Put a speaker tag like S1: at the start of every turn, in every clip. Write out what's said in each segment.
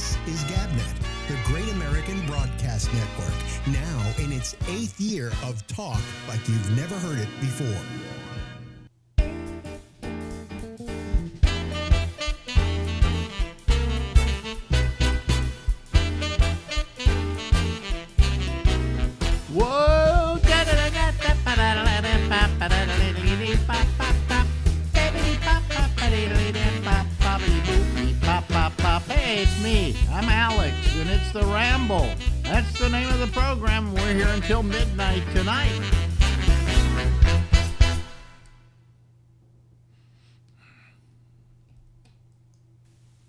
S1: This is GabNet, the Great American Broadcast Network, now in its eighth year of talk like you've never heard it before.
S2: Until midnight tonight.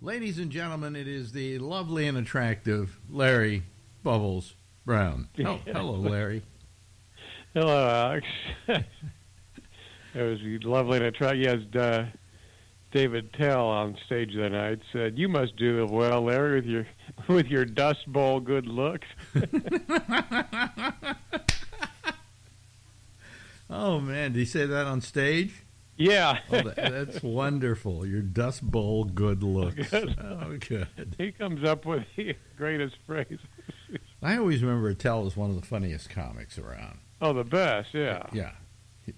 S2: Ladies and gentlemen, it is the lovely and attractive Larry Bubbles Brown. Oh, hello, Larry.
S3: Hello, Alex. it was lovely to try. Yes, uh, Dave Attell on stage that night said, "You must do well, Larry, with your with your Dust Bowl good looks."
S2: Oh man, did he say that on stage?
S3: yeah,
S2: Oh, that, that's wonderful. Your Dust Bowl good looks.
S3: Good.
S2: Oh, good.
S3: he comes up with the greatest phrase.
S2: I always remember Attell as one of the funniest comics around.
S3: Oh, the best. Yeah.
S2: Yeah,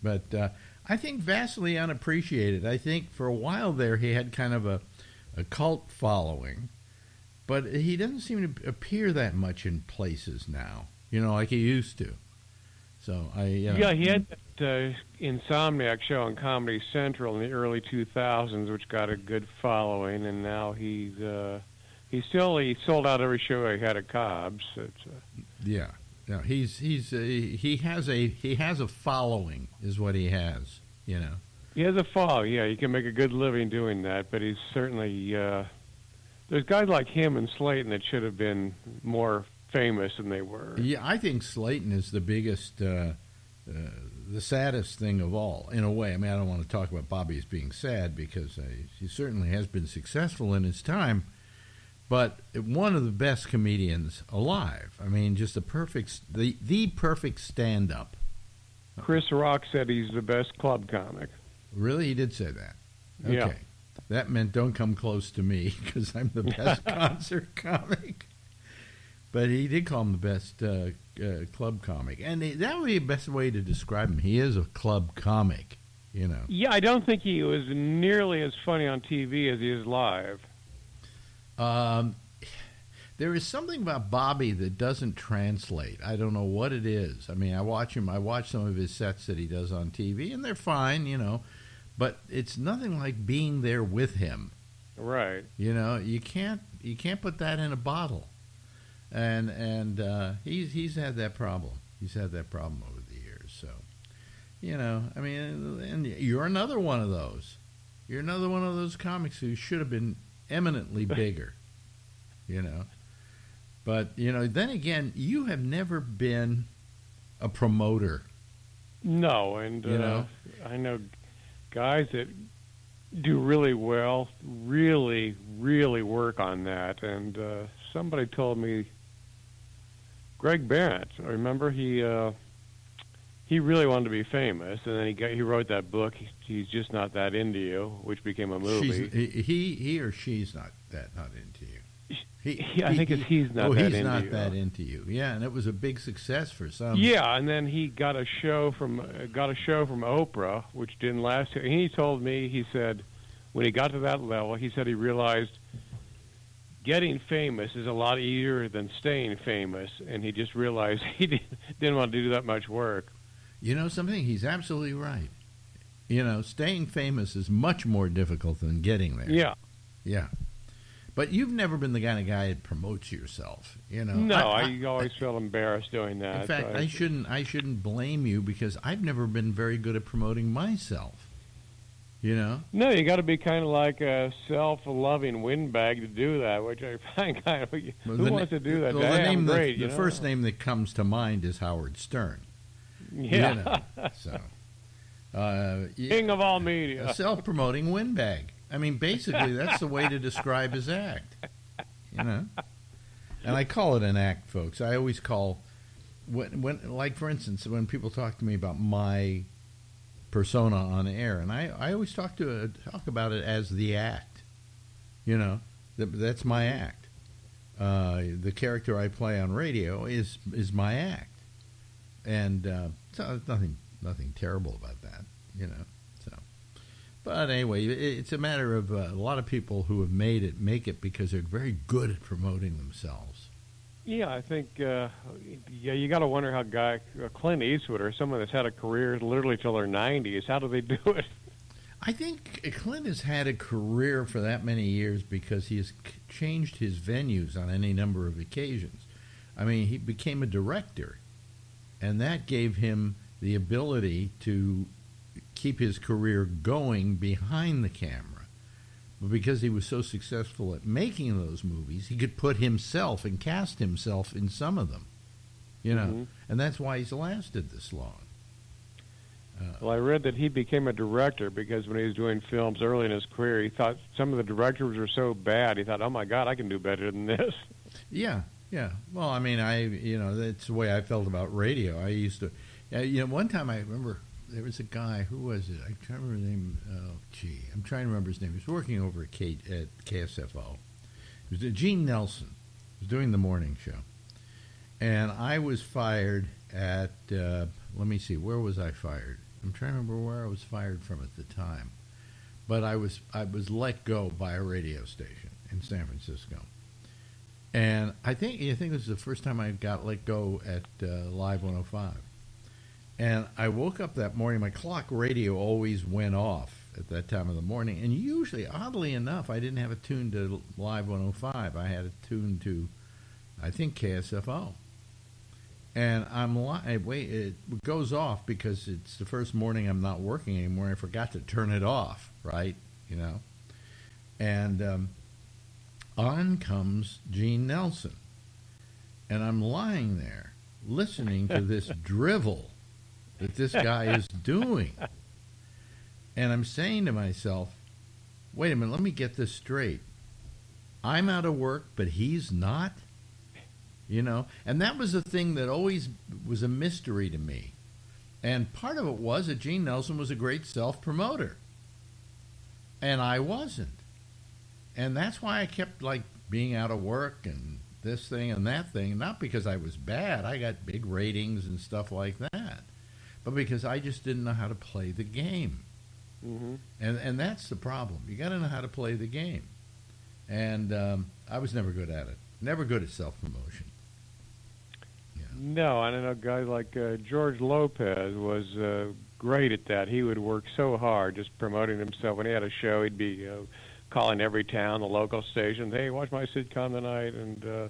S2: but uh, I think vastly unappreciated. I think for a while there he had kind of a, a cult following, but he doesn't seem to appear that much in places now. You know, like he used to. So I uh,
S3: Yeah, he had that uh, Insomniac show on Comedy Central in the early 2000s, which got a good following, and now he's uh, he still he sold out every show he had at Cobb's. It's, uh,
S2: Yeah, no, he's he's uh, he has a he has a following, is what he has. You know.
S3: he has a follow. Yeah, he can make a good living doing that, but he's certainly uh, there's guys like him and Slayton that should have been more famous than they were.
S2: Yeah, I think Slayton is the biggest, uh, uh, the saddest thing of all, in a way. I mean, I don't want to talk about Bobby as being sad because uh, he certainly has been successful in his time, but one of the best comedians alive. I mean, just the perfect, the the perfect stand-up.
S3: Chris Rock said he's the best club comic.
S2: Really, he did say that. Okay.
S3: Yeah.
S2: That meant don't come close to me because I'm the best concert comic. But he did call him the best uh, uh, club comic, and that would be the best way to describe him. He is a club comic, you know.
S3: Yeah, I don't think he was nearly as funny on TV as he is live.
S2: Um, there is something about Bobby that doesn't translate. I don't know what it is. I mean, I watch him. I watch some of his sets that he does on TV, and they're fine, you know. But it's nothing like being there with him.
S3: Right.
S2: You know, you can't you can't put that in a bottle, and and uh, he's he's had that problem. He's had that problem over the years. So, you know, I mean, and you're another one of those. You're another one of those comics who should have been eminently bigger. you know, but you know, then again, you have never been a promoter.
S3: No, and
S2: You
S3: uh,
S2: know?
S3: I know guys that do really well, really, really work on that. And uh, somebody told me, Greg Behrendt. I remember he uh, he really wanted to be famous, and then he got, he wrote that book. He, he's just not that into you, which became a movie.
S2: He he or she's not that not into you. He,
S3: He- I think it's he's not
S2: oh,
S3: that
S2: he's
S3: into
S2: not
S3: you.
S2: that into you. Yeah, and it was a big success for some.
S3: Yeah, and then he got a show from uh, got a show from Oprah, which didn't last. And he told me he said when he got to that level, he said he realized getting famous is a lot easier than staying famous, and he just realized he didn't, didn't want to do that much work.
S2: You know something? He's absolutely right. You know, staying famous is much more difficult than getting there.
S3: Yeah,
S2: Yeah. But you've never been the kind of guy that promotes yourself. You know.
S3: no, I, always felt embarrassed doing that.
S2: in fact,
S3: so
S2: I shouldn't. I shouldn't blame you because I've never been very good at promoting myself. You know.
S3: no, you got to be kind of like a self-loving windbag to do that, which I find kind of who
S2: Well, the
S3: wants
S2: na-
S3: to do that?
S2: well, the name that-
S3: great,
S2: the
S3: know?
S2: first name that comes to mind is Howard Stern.
S3: yeah,
S2: You know, so. Uh,
S3: king of all media.
S2: a self-promoting windbag. I mean, basically, that's the way to describe his act. You know, and I call it an act, folks. I always call when, when, like, for instance, when people talk to me about my persona on air, and I, I always talk to talk about it as the act. You know, that, that's my act. uh, the character I play on radio is is my act, and uh, so nothing nothing terrible about that, you know. But anyway, it's a matter of uh, a lot of people who have made it make it because they're very good at promoting themselves.
S3: Yeah, I think uh, yeah, you got to wonder how guy uh, Clint Eastwood or someone that's had a career literally till their 90s, how do they do it?
S2: I think Clint has had a career for that many years because he has changed his venues on any number of occasions. I mean, he became a director, and that gave him the ability to keep his career going behind the camera. But because he was so successful at making those movies, he could put himself and cast himself in some of them. You know,
S3: Mhm.
S2: and that's why he's lasted this long.
S3: Well, I read that he became a director because when he was doing films early in his career, he thought some of the directors were so bad. He thought, "Oh my God, I can do better than this."
S2: Yeah, yeah. Well, I mean, I you know that's the way I felt about radio. I used to, uh, you know, one time I remember there was a guy who was it? I can't remember his name. Oh, gee, I'm trying to remember his name. He was working over at K, at KSFO. It was uh, Gene Nelson. He was doing the morning show, and I was fired at. Uh, let me see, where was I fired? I'm trying to remember where I was fired from at the time, but I was I was let go by a radio station in San Francisco. And I think I think this is the first time I got let go at uh, Live 105. And I woke up that morning. My clock radio always went off at that time of the morning, and usually, oddly enough, I didn't have it tuned to Live 105. I had it tuned to, I think KSFO. And I'm li- wait, it goes off because it's the first morning I'm not working anymore. I forgot to turn it off, right? You know, and um, on comes Gene Nelson. And I'm lying there listening to this drivel that this guy is doing. And I'm saying to myself, wait a minute, let me get this straight. I'm out of work, but he's not? You know? And that was the thing that always was a mystery to me. And part of it was that Gene Nelson was a great self promoter. And I wasn't and that's why I kept like being out of work and this thing and that thing. Not because I was bad; I got big ratings and stuff like that, but because I just didn't know how to play the game.
S3: hmm
S2: And and that's the problem. You got to know how to play the game. And um, I was never good at it. Never good at self promotion.
S3: No, I don't know. Guys like uh, George Lopez was uh, great at that. He would work so hard just promoting himself. When he had a show, he'd be uh, calling every town, the local station, "Hey, watch my sitcom tonight," and uh,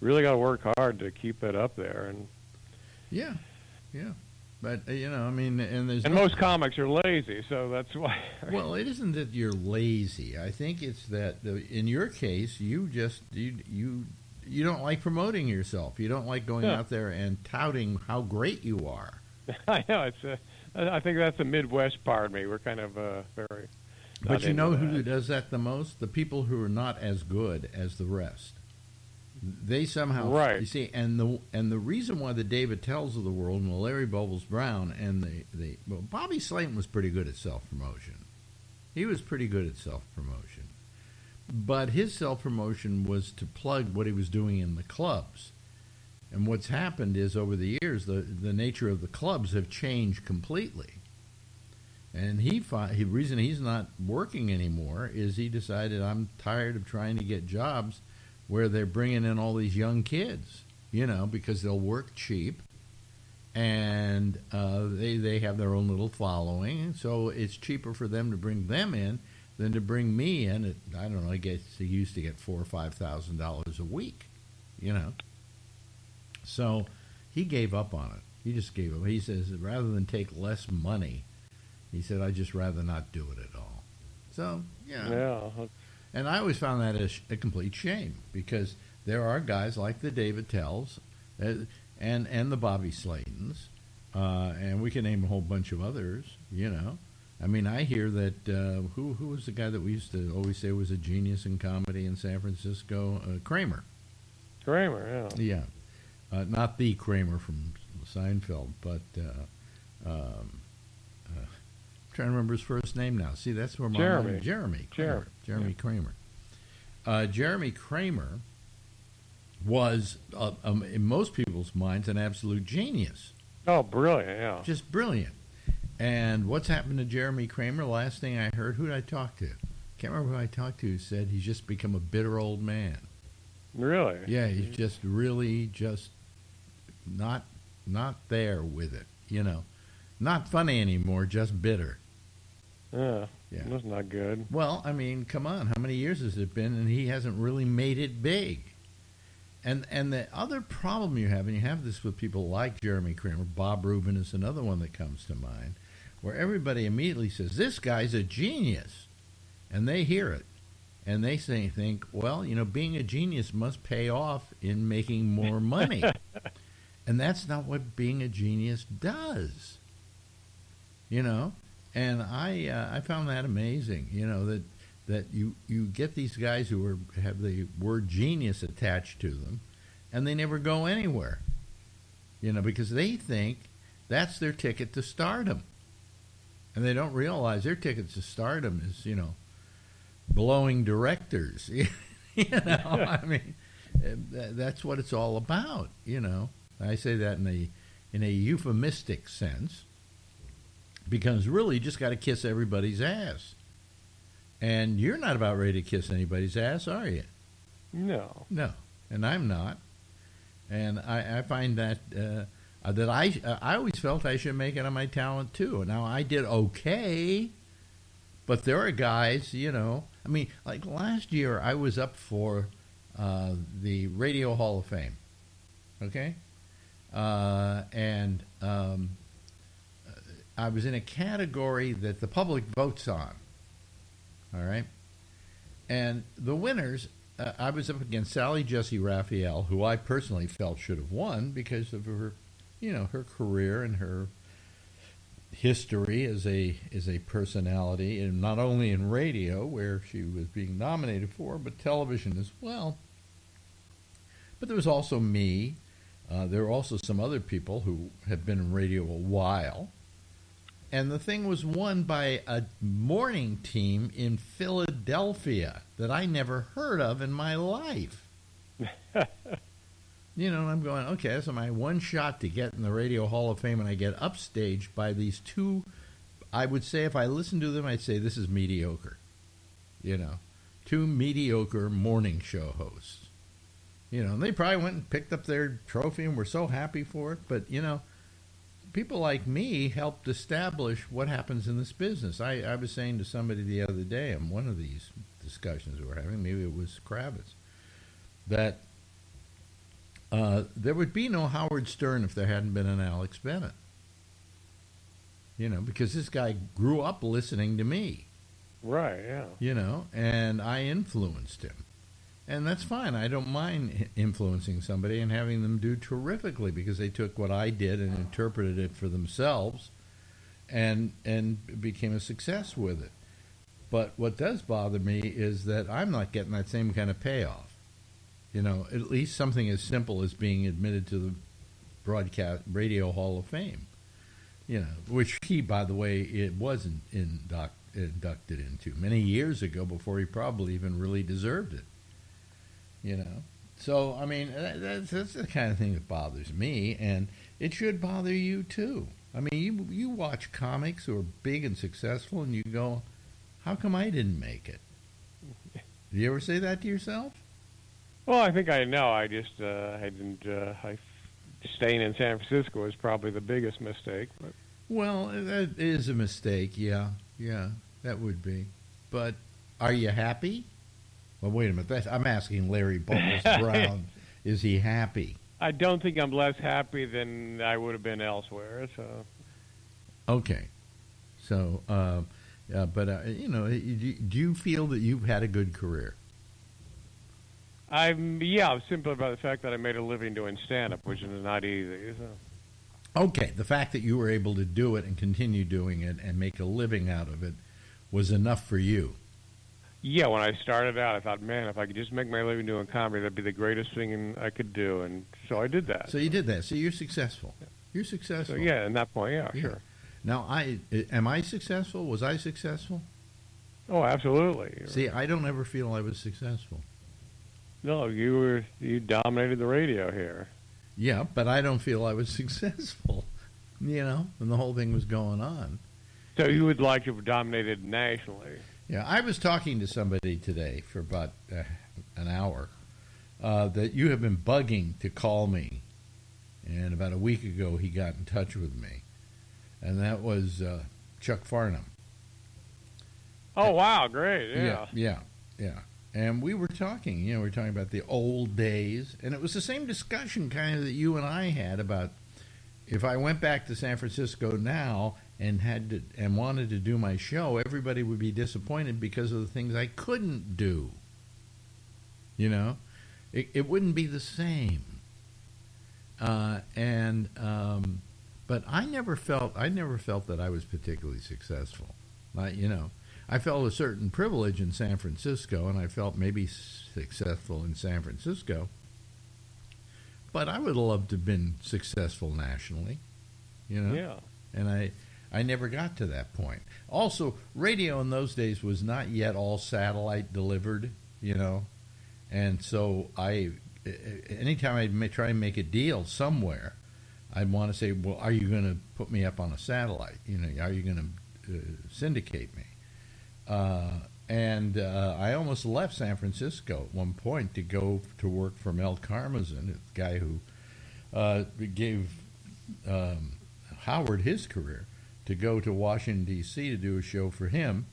S3: really got to work hard to keep it up there. And
S2: Yeah, yeah. But uh, you know, I mean, and there's
S3: and
S2: no-
S3: most comics are lazy, so that's why.
S2: Well, it isn't that you're lazy. I think it's that the, in your case, you just you you you don't like promoting yourself. You don't like going
S3: Yeah.
S2: out there and touting how great you are.
S3: I know it's. A, I think that's the Midwest part of me. We're kind of uh, very.
S2: But you know who
S3: that.
S2: does that the most? The people who are not as good as the rest. They somehow
S3: Right.
S2: You see, and the and the reason why the Dave Attells of the world and the Larry Bubbles Brown and the the well, Bobby Slayton was pretty good at self promotion. He was pretty good at self promotion, but his self promotion was to plug what he was doing in the clubs. And what's happened is over the years, the the nature of the clubs have changed completely. And he, the reason he's not working anymore is he decided I'm tired of trying to get jobs where they're bringing in all these young kids, you know, because they'll work cheap and uh, they they have their own little following, so it's cheaper for them to bring them in than to bring me in. At, I don't know. I guess he used to get four or five thousand dollars a week, you know. So he gave up on it. He just gave up. He says rather than take less money, he said I'd just rather not do it at all. So yeah,
S3: Yeah.
S2: And I always found that a, sh- a complete shame because there are guys like the Dave Attells uh, and and the Bobby Slaytons, uh, and we can name a whole bunch of others. You know, I mean, I hear that uh, who who was the guy that we used to always say was a genius in comedy in San Francisco? Uh, Kramer.
S3: Kramer. Yeah.
S2: Yeah, uh, not the Kramer from Seinfeld, but uh, um, trying to remember his first name now. See, that's where my
S3: Jeremy.
S2: mind- Jeremy Kramer.
S3: Jeremy,
S2: Jeremy Kramer. Uh, Jeremy Kramer was, uh, um, in most people's minds, an absolute genius.
S3: Oh, brilliant! Yeah.
S2: Just brilliant. And what's happened to Jeremy Kramer? Last thing I heard, who did I talk to? Can't remember who I talked to. Said he's just become a bitter old man.
S3: Really?
S2: Yeah, he's just really just not not there with it. You know, not funny anymore. Just bitter.
S3: Yeah.
S2: Yeah.
S3: That's not good.
S2: Well, I mean, come on. How many years has it been? And he hasn't really made it big. And and the other problem you have, and you have this with people like Jeremy Kramer, Bob Rubin is another one that comes to mind, where everybody immediately says, "This guy's a genius," and they hear it, and they say, "Think, well, you know, being a genius must pay off in making more money," and that's not what being a genius does. You know, and I uh, I found that amazing. You know that that you you get these guys who are have the word genius attached to them, and they never go anywhere. You know because they think that's their ticket to stardom, and they don't realize their ticket to stardom is you know blowing directors. you know, I mean that's what it's all about. You know, I say that in a in a euphemistic sense because really you just got to kiss everybody's ass. And you're not about ready to kiss anybody's ass, are you?
S3: No.
S2: No, and I'm not. And I, I find that uh, that I uh, I always felt I should make it on my talent too. Now I did okay, but there are guys, you know. I mean, like last year, I was up for uh, the Radio Hall of Fame. Okay, uh, and um, I was in a category that the public votes on. All right. And the winners, uh, I was up against Sally Jessy Raphael, who I personally felt should have won because of her, you know, her career and her history as a as a personality, and not only in radio where she was being nominated for, but television as well. But there was also me. Uh, there were also some other people who had been in radio a while and the thing was won by a morning team in Philadelphia that I never heard of in my life. you know, I'm going, okay, so my one shot to get in the Radio Hall of Fame, and I get upstaged by these two. I would say, if I listened to them, I'd say this is mediocre. You know, two mediocre morning show hosts. You know, and they probably went and picked up their trophy and were so happy for it, but, you know, people like me helped establish what happens in this business. I, I was saying to somebody the other day in one of these discussions we were having, maybe it was Kravitz, that uh, there would be no Howard Stern if there hadn't been an Alex Bennett. You know, because this guy grew up listening to me.
S3: Right, yeah.
S2: You know, and I influenced him and that's fine. I don't mind influencing somebody and having them do terrifically because they took what I did and interpreted it for themselves, and and became a success with it. But what does bother me is that I'm not getting that same kind of payoff. You know, at least something as simple as being admitted to the broadcast radio hall of fame. You know, which he, by the way, it wasn't induct, inducted into many years ago before he probably even really deserved it. You know, so I mean that's, that's the kind of thing that bothers me, and it should bother you too. I mean, you you watch comics who are big and successful, and you go, "How come I didn't make it?" Do you ever say that to yourself?
S3: Well, I think I know. I just uh, I didn't. Uh, I staying in San Francisco was probably the biggest mistake. But
S2: well, that is a mistake. Yeah, yeah, that would be. But are you happy? Well, wait a minute. That's, I'm asking Larry Bubbles Brown. is he happy?
S3: I don't think I'm less happy than I would have been elsewhere. So.
S2: Okay. So, uh, uh, but uh, you know, do you feel that you've had a good career?
S3: I'm yeah, simply by the fact that I made a living doing stand up, which is not easy. So.
S2: Okay, the fact that you were able to do it and continue doing it and make a living out of it was enough for you
S3: yeah, when I started out, I thought, man, if I could just make my living doing comedy, that'd be the greatest thing I could do, and so I did that.
S2: So you did that. So you're successful. You're successful.
S3: So yeah, at that point, yeah,
S2: yeah,
S3: sure.
S2: Now, I am I successful? Was I successful?
S3: Oh, absolutely.
S2: See, I don't ever feel I was successful.
S3: No, you were you dominated the radio here.
S2: Yeah, but I don't feel I was successful. You know, when the whole thing was going on.
S3: So you would like to have dominated nationally.
S2: Yeah, I was talking to somebody today for about uh, an hour uh, that you have been bugging to call me, and about a week ago he got in touch with me, and that was uh, Chuck Farnham.
S3: Oh wow, great! Yeah.
S2: yeah, yeah, yeah. And we were talking, you know, we were talking about the old days, and it was the same discussion kind of that you and I had about if I went back to San Francisco now and had to, and wanted to do my show, everybody would be disappointed because of the things I couldn't do. You know, it, it wouldn't be the same. Uh, and um, but I never felt I never felt that I was particularly successful. I, you know, I felt a certain privilege in San Francisco, and I felt maybe successful in San Francisco. But I would have loved to have been successful nationally, you know.
S3: Yeah.
S2: And I, I never got to that point. Also, radio in those days was not yet all satellite delivered, you know, and so I, anytime I'd try and make a deal somewhere, I'd want to say, well, are you going to put me up on a satellite? You know, are you going to uh, syndicate me? Uh, and uh, I almost left San Francisco at one point to go to work for Mel Karmazin, the guy who uh, gave um, Howard his career, to go to Washington, D.C. to do a show for him,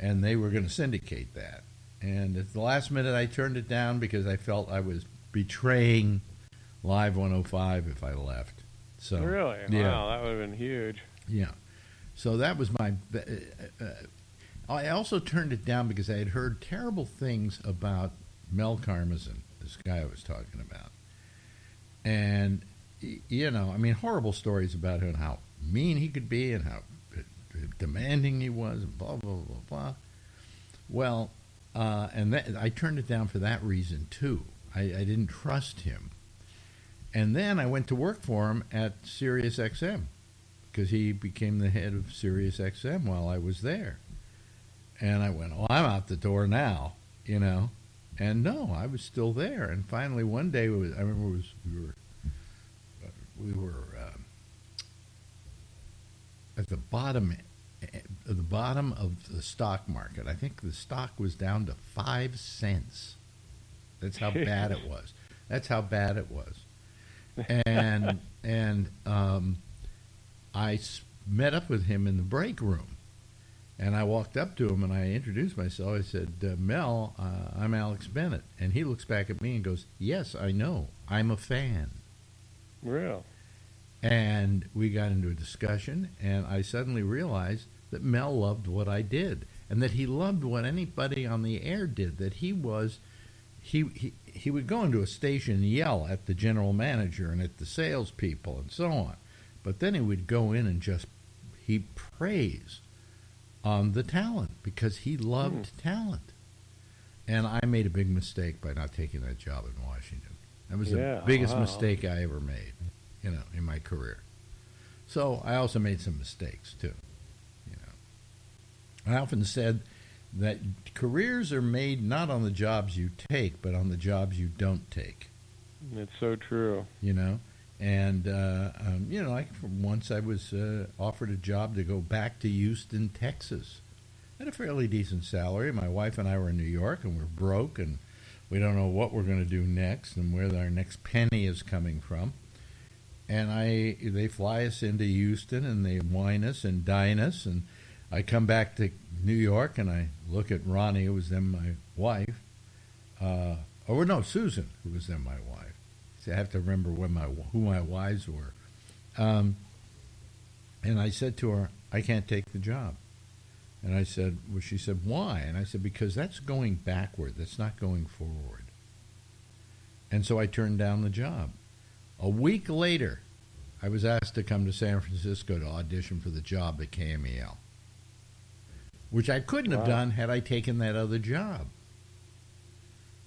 S2: and they were going to syndicate that. And at the last minute, I turned it down because I felt I was betraying Live 105 if I left. So
S3: really,
S2: yeah.
S3: wow, that would have been huge.
S2: Yeah. So that was my. Uh, uh, I also turned it down because I had heard terrible things about Mel Karmazin, this guy I was talking about. And, you know, I mean, horrible stories about him and how mean he could be and how demanding he was blah, blah, blah, blah. Well, uh, and that, I turned it down for that reason, too. I, I didn't trust him. And then I went to work for him at Sirius XM because he became the head of Sirius XM while I was there. And I went, "Oh, I'm out the door now," you know. And no, I was still there. And finally, one day, was, I remember was we were we were uh, at the bottom at the bottom of the stock market. I think the stock was down to five cents. That's how bad it was. That's how bad it was. And and um, I met up with him in the break room, and I walked up to him and I introduced myself. I said, uh, Mel, uh, I'm Alex Bennett. And he looks back at me and goes, Yes, I know. I'm a fan.
S3: Real.
S2: And we got into a discussion, and I suddenly realized that Mel loved what I did and that he loved what anybody on the air did, that he was. He, he, he would go into a station and yell at the general manager and at the salespeople and so on. But then he would go in and just he praise on the talent because he loved mm. talent. And I made a big mistake by not taking that job in Washington. That was
S3: yeah,
S2: the biggest
S3: wow.
S2: mistake I ever made, you know, in my career. So I also made some mistakes too. You know, I often said that careers are made not on the jobs you take, but on the jobs you don't take.
S3: It's so true.
S2: You know, and uh, um, you know, like once I was uh, offered a job to go back to Houston, Texas, at a fairly decent salary. My wife and I were in New York, and we're broke, and we don't know what we're going to do next, and where our next penny is coming from. And I, they fly us into Houston, and they wine us and dine us, and I come back to New York, and I look at Ronnie, who was then my wife, uh, or no, Susan, who was then my wife I have to remember when my who my wives were. Um, and I said to her, I can't take the job. And I said, well, she said, why? And I said, because that's going backward. That's not going forward. And so I turned down the job. A week later, I was asked to come to San Francisco to audition for the job at KMEL, which I couldn't wow. have done had I taken that other job.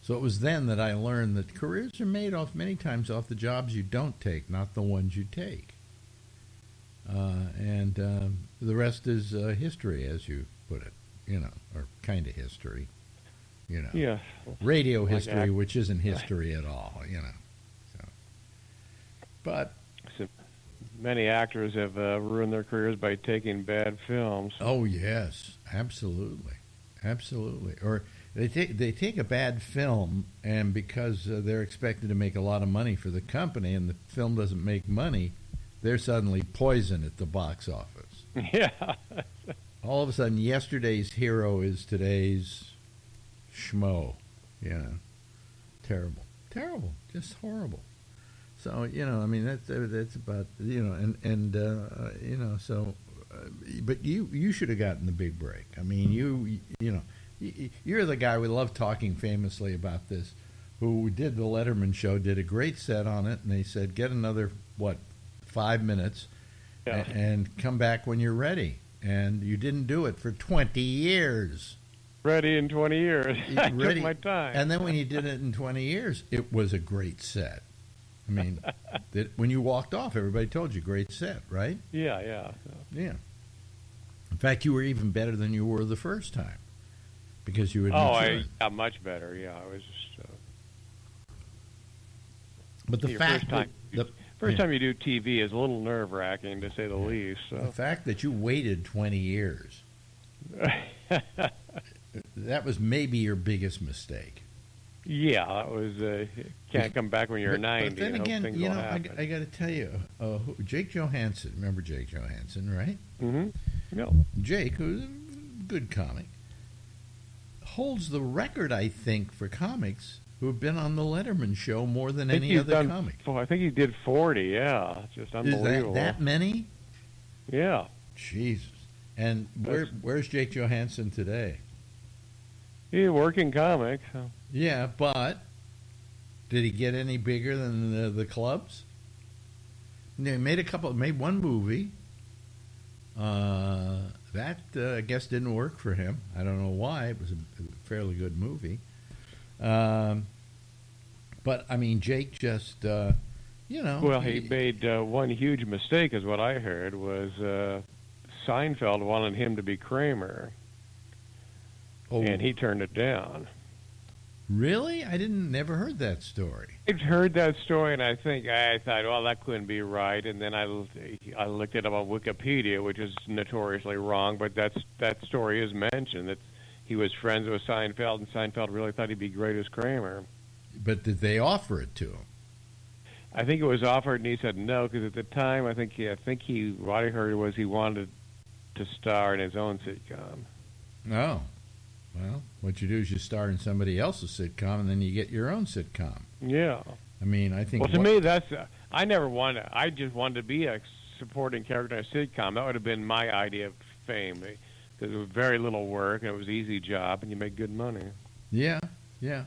S2: So it was then that I learned that careers are made off many times off the jobs you don't take, not the ones you take. Uh, and uh, the rest is uh, history, as you put it, you know, or kind of history. You know,
S3: Yeah.
S2: radio history, which isn't history at all. You know. But
S3: Many actors have uh, ruined their careers by taking bad films.
S2: oh yes, absolutely, absolutely. Or they take they take a bad film, and because uh, they're expected to make a lot of money for the company, and the film doesn't make money, they're suddenly poison at the box office.
S3: yeah.
S2: all of a sudden yesterday's hero is today's schmo you know terrible terrible just horrible so you know i mean that's that's about you know and and uh, you know so uh, but you you should have gotten the big break i mean you you know you're the guy we love talking famously about this who did the letterman show did a great set on it and they said get another what five minutes
S3: Yeah.
S2: a- and come back when you're ready. And you didn't do it for 20 years.
S3: Ready in 20 years. I
S2: Ready-
S3: took my time.
S2: And then when you did it in 20 years, it was a great set. I mean, that when you walked off, everybody told you great set, right?
S3: yeah, yeah.
S2: Yeah. In fact, you were even better than you were the first time because you had
S3: Oh, I much better. Yeah, I was just uh,
S2: But the fact
S3: first time.
S2: that, the,
S3: First
S2: Yeah.
S3: time you do TV is a little nerve wracking to say the least.
S2: the fact that you waited 20 years, that was maybe your biggest mistake.
S3: Yeah, that was uh, can't come back when you're
S2: but,
S3: 90.
S2: But then again, you know, I. I got to tell you, uh, who- Jake Johannsen. Remember Jake Johannsen, right?
S3: hmm No.
S2: Jake, who's a good comic, holds the record, I think, for comics who have been on the Letterman show more than any other
S3: done,
S2: comic.
S3: well, I think he did 40. Yeah, just
S2: Is
S3: unbelievable.
S2: that that many?
S3: Yeah,
S2: Jesus. And where where's Jake Johannsen today?
S3: he's a working comic. So.
S2: Yeah, but did he get any bigger than the, the clubs? He made a couple. Made one movie. Uh, that uh, I guess didn't work for him. I don't know why. It was a fairly good movie. Um, but I mean, Jake just uh, you know.
S3: Well, he made uh, one huge mistake, is what I heard. Was uh, Seinfeld wanted him to be Kramer,
S2: oh,
S3: and he turned it down.
S2: Really? I didn't. Never heard that story.
S3: I've heard that story, and I think I thought, well, that couldn't be right. And then I, I looked it up on Wikipedia, which is notoriously wrong, but that's that story is mentioned that he was friends with Seinfeld, and Seinfeld really thought he'd be great as Kramer.
S2: But did they offer it to him?
S3: I think it was offered, and he said no because at the time, I think he, I think he what I heard was he wanted to star in his own sitcom.
S2: No. Well, what you do is you star in somebody else's sitcom, and then you get your own sitcom.
S3: Yeah.
S2: I mean, I think.
S3: Well, to
S2: what-
S3: me, that's uh, I never wanted. I just wanted to be a supporting character in a sitcom. That would have been my idea of fame because it was very little work and it was an easy job and you make good money.
S2: Yeah, yeah.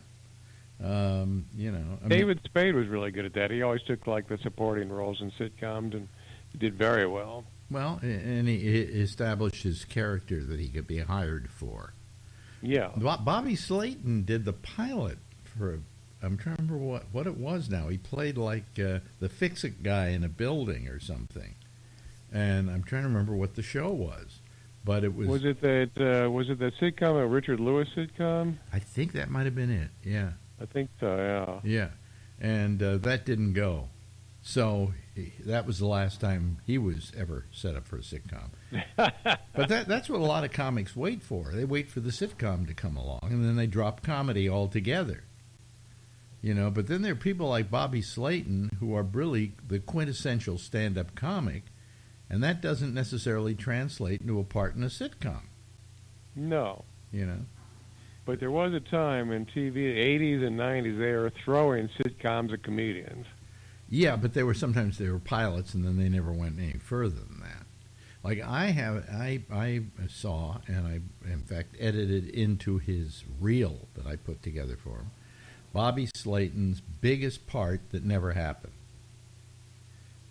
S2: Um, you know, I mean,
S3: David Spade was really good at that. He always took like the supporting roles in sitcoms and did very well.
S2: well, and he he established his character that he could be hired for.
S3: Yeah.
S2: Bo- Bobby Slayton did the pilot for. I'm trying to remember what what it was. Now he played like uh, the fix-it guy in a building or something, and I'm trying to remember what the show was. But it was.
S3: Was it that uh, was it that sitcom, a Richard Lewis sitcom?
S2: I think that might have been it. Yeah.
S3: I think so. Yeah.
S2: Yeah, and uh, that didn't go. So he, that was the last time he was ever set up for a sitcom. but that, that's what a lot of comics wait for. They wait for the sitcom to come along, and then they drop comedy altogether. You know, but then there are people like Bobby Slayton who are really the quintessential stand-up comic, and that doesn't necessarily translate into a part in a sitcom.
S3: No.
S2: You know,
S3: But there was a time in TV, the 80s and 90s, they were throwing sitcoms at comedians.
S2: Yeah, but they were sometimes they were pilots, and then they never went any further than that. Like I have, I I saw, and I in fact edited into his reel that I put together for him, Bobby Slayton's biggest part that never happened.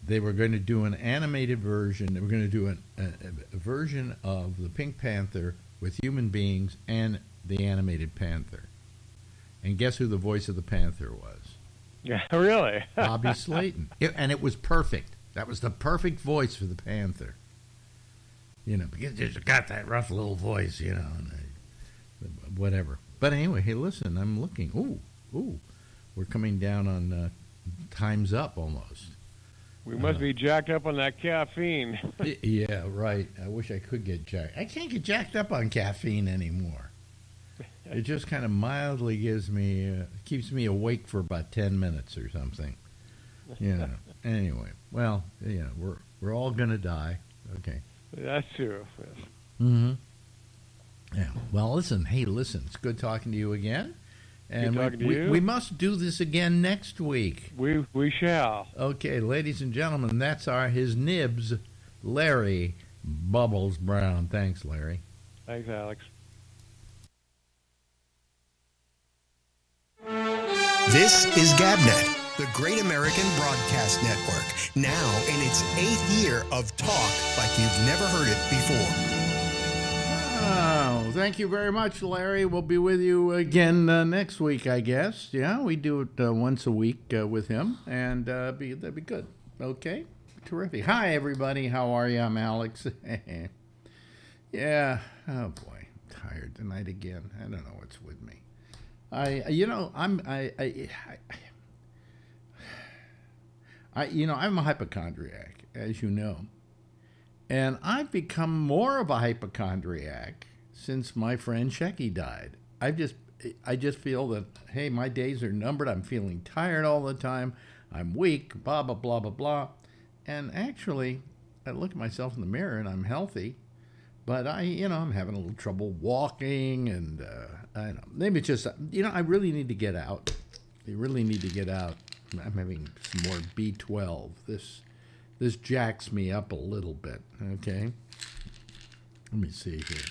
S2: They were going to do an animated version. They were going to do an, a, a version of the Pink Panther with human beings and the animated Panther. And guess who the voice of the Panther was?
S3: Yeah, really?
S2: Bobby Slayton. It- and it was perfect. That was the perfect voice for the Panther. You know, because it's got that rough little voice, you know, whatever. But anyway, hey, listen, I'm looking. Ooh, ooh, we're coming down on uh, time's up almost.
S3: We must be jacked up on that caffeine.
S2: Yeah, right. I wish I could get jacked. I can't get jacked up on caffeine anymore. It just kind of mildly gives me, uh, keeps me awake for about ten minutes or something. You know. anyway, well, yeah, we're we're all gonna die. Okay.
S3: That's true.
S2: Mm-hmm. Yeah. Well, listen. Hey, listen. It's good talking to you again. And we-
S3: talking to
S2: we, we must do this again next week.
S3: We we shall.
S2: Okay, ladies and gentlemen, that's our his nibs, Larry Bubbles Brown. Thanks, Larry.
S3: Thanks, Alex.
S1: This is GabNet, the Great American Broadcast Network, now in its eighth year of talk like you've never heard it before.
S2: Oh, thank you very much, Larry. We'll be with you again uh, next week, I guess. Yeah, we do it uh, once a week uh, with him, and uh, be, that'd be good. Okay, terrific. Hi, everybody. How are you? I'm Alex. yeah. Oh boy, tired tonight again. I don't know what's with me. I, you know, I'm, I, I, I, I you know, I'm a hypochondriac, as you know. And I've become more of a hypochondriac since my friend Shecky died. I've just I just feel that hey, my days are numbered. I'm feeling tired all the time. I'm weak, blah blah blah blah blah. And actually, I look at myself in the mirror and I'm healthy, but I you know, I'm having a little trouble walking and uh, I don't know. Maybe it's just you know, I really need to get out. I really need to get out. I'm having some more B12. This this jacks me up a little bit. Okay. Let me see here.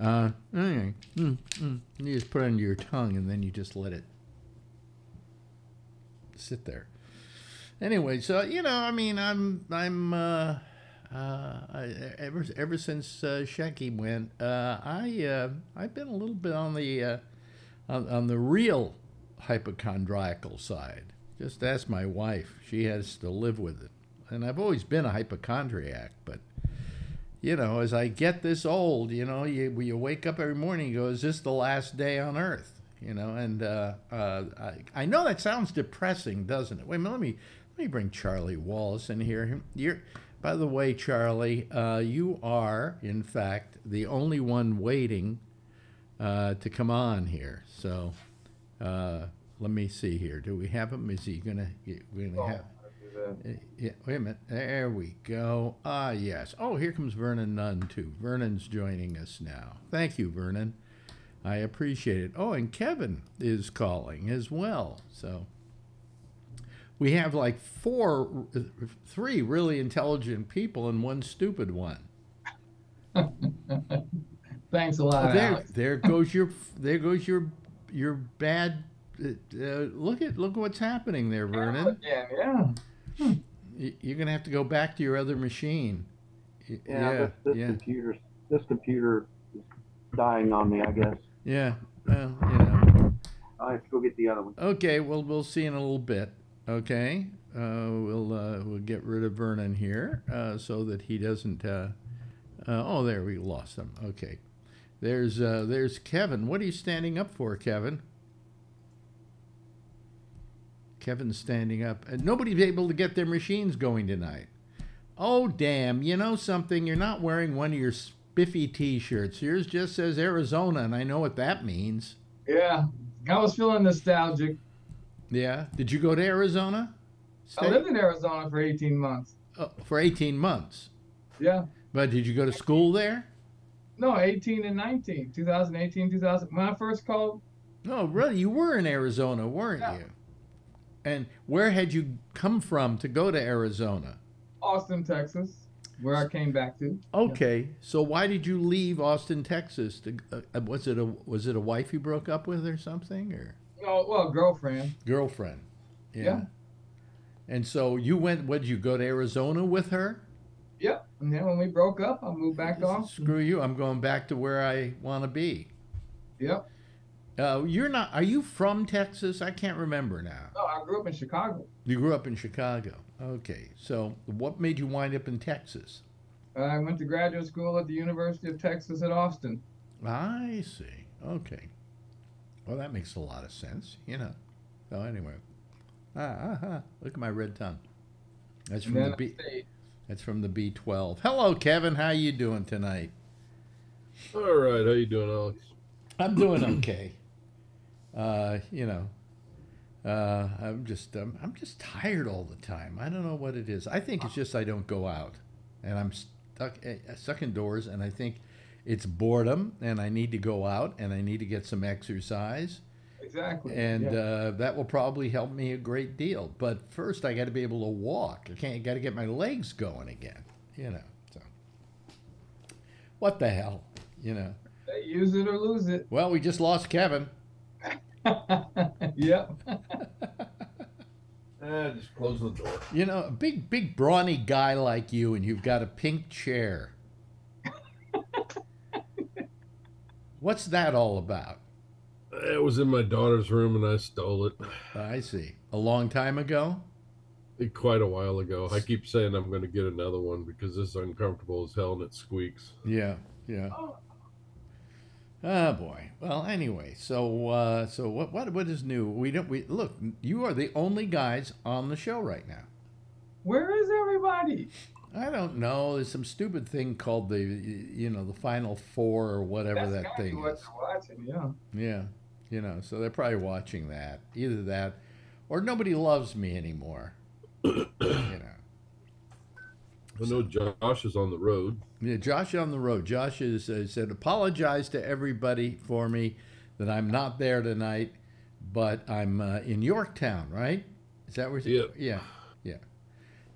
S2: Uh, okay. Mm, mm. You just put it under your tongue and then you just let it sit there. Anyway, so you know, I mean, I'm I'm uh, uh, ever ever since uh, Shecky went, uh, I uh, I've been a little bit on the uh, on, on the real hypochondriacal side. Just ask my wife; she has to live with it and I've always been a hypochondriac, but you know, as I get this old, you know, you you wake up every morning, you go, "Is this the last day on Earth?" You know, and uh, uh, I, I know that sounds depressing, doesn't it? Wait a minute, let me let me bring Charlie Wallace in here. You're, by the way, Charlie, uh, you are in fact the only one waiting uh, to come on here. So. Let me see here. Do we have him? Is he gonna? We're gonna have. Uh, Yeah, wait a minute. There we go. Ah, yes. Oh, here comes Vernon Nunn, too. Vernon's joining us now. Thank you, Vernon. I appreciate it. Oh, and Kevin is calling as well. So we have like four, three really intelligent people and one stupid one.
S4: Thanks a lot,
S2: there,
S4: Alex.
S2: there goes your, there goes your, your bad. Uh, uh, look at, look what's happening there, Vernon.
S4: Yeah, yeah.
S2: Y- You're gonna have to go back to your other machine.
S5: Yeah,
S2: yeah,
S5: this, this
S2: yeah,
S5: computer, this computer is dying on me. I guess
S2: yeah. Well, you know.
S5: I have to go get the other one.
S2: Okay, well, we'll see in a little bit. Okay, uh, we'll uh, we'll get rid of Vernon here uh, so that he doesn't. Uh, uh, oh, there we lost him. Okay, there's uh, there's Kevin. What are you standing up for, Kevin? Kevin's standing up, and nobody's able to get their machines going tonight. Oh, damn! You know something? You're not wearing one of your spiffy T-shirts. Yours just says Arizona, and I know what that means.
S4: Yeah. I was feeling nostalgic.
S2: Yeah. Did you go to Arizona?
S4: I lived in Arizona for 18 months.
S2: Oh, for 18 months.
S4: Yeah.
S2: But did you go to school there?
S4: No, 18 and 19. 2018, 2000. When I first called,
S2: No, really. You were in Arizona, weren't
S4: Yeah.
S2: you? And where had you come from to go to Arizona?
S4: Austin, Texas, where I came back to.
S2: Okay, so why did you leave Austin, Texas? To, uh, was it a was it a wife you broke up with or something or
S4: Oh, well, girlfriend.
S2: girlfriend?
S4: Yeah.
S2: And so you went. What did you go to Arizona with her?
S4: Yep. And then when we broke up, I moved back to Austin.
S2: Screw you! I'm going back to where I want to be.
S4: Yep.
S2: Uh, you're not. Are you from Texas? I can't remember now.
S4: No, I grew up in Chicago.
S2: You grew up in Chicago. Okay. So what made you wind up in Texas?
S4: I went to graduate school at the University of Texas at Austin.
S2: I see. Okay. Well, that makes a lot of sense, you know. So anyway, ah, ah, ah, look at my red tongue. That's from the B.
S4: upstate.
S2: That's from the B12. Hello, Kevin. How are you doing tonight?
S6: All right, how you doing, Alex?
S2: I'm doing okay. Uh, you know, uh, I'm just um, I'm just tired all the time. I don't know what it is. I think it's just I don't go out, and I'm stuck uh, stuck indoors. And I think it's boredom, and I need to go out, and I need to get some exercise,
S4: Exactly.
S2: and
S4: yeah.
S2: uh, that will probably help me a great deal. But first, I got to be able to walk. I can't. Got to get my legs going again. You know. So, what the hell? You know.
S4: They use it or lose it.
S2: Well, we just lost Kevin.
S4: Yep.
S6: Eh, just close the door.
S2: You know, a big, big, brawny guy like you, and you've got a pink chair. What's that all about?
S6: It was in my daughter's room and I stole it
S2: I see. A long time ago?
S6: quite a while ago. I keep saying I'm going to get another one because this is uncomfortable as hell and it squeaks.
S2: Yeah, yeah. Oh boy. Well, anyway, so uh, so what what what is new? We don't we look. You are the only guys on the show right now.
S4: Where is everybody?
S2: I don't know. There's some stupid thing called the you know the final four or whatever
S4: That's
S2: that
S4: gotta be
S2: thing
S4: what
S2: is.
S4: they're watching. Yeah.
S2: Yeah, you know, so they're probably watching that. Either that, or nobody loves me anymore. you know.
S6: I know Josh is on the road.
S2: Yeah, Josh on the road. Josh is uh, said apologize to everybody for me that I'm not there tonight, but I'm uh, in Yorktown, right? Is that where?
S6: Yeah.
S2: Yeah, yeah.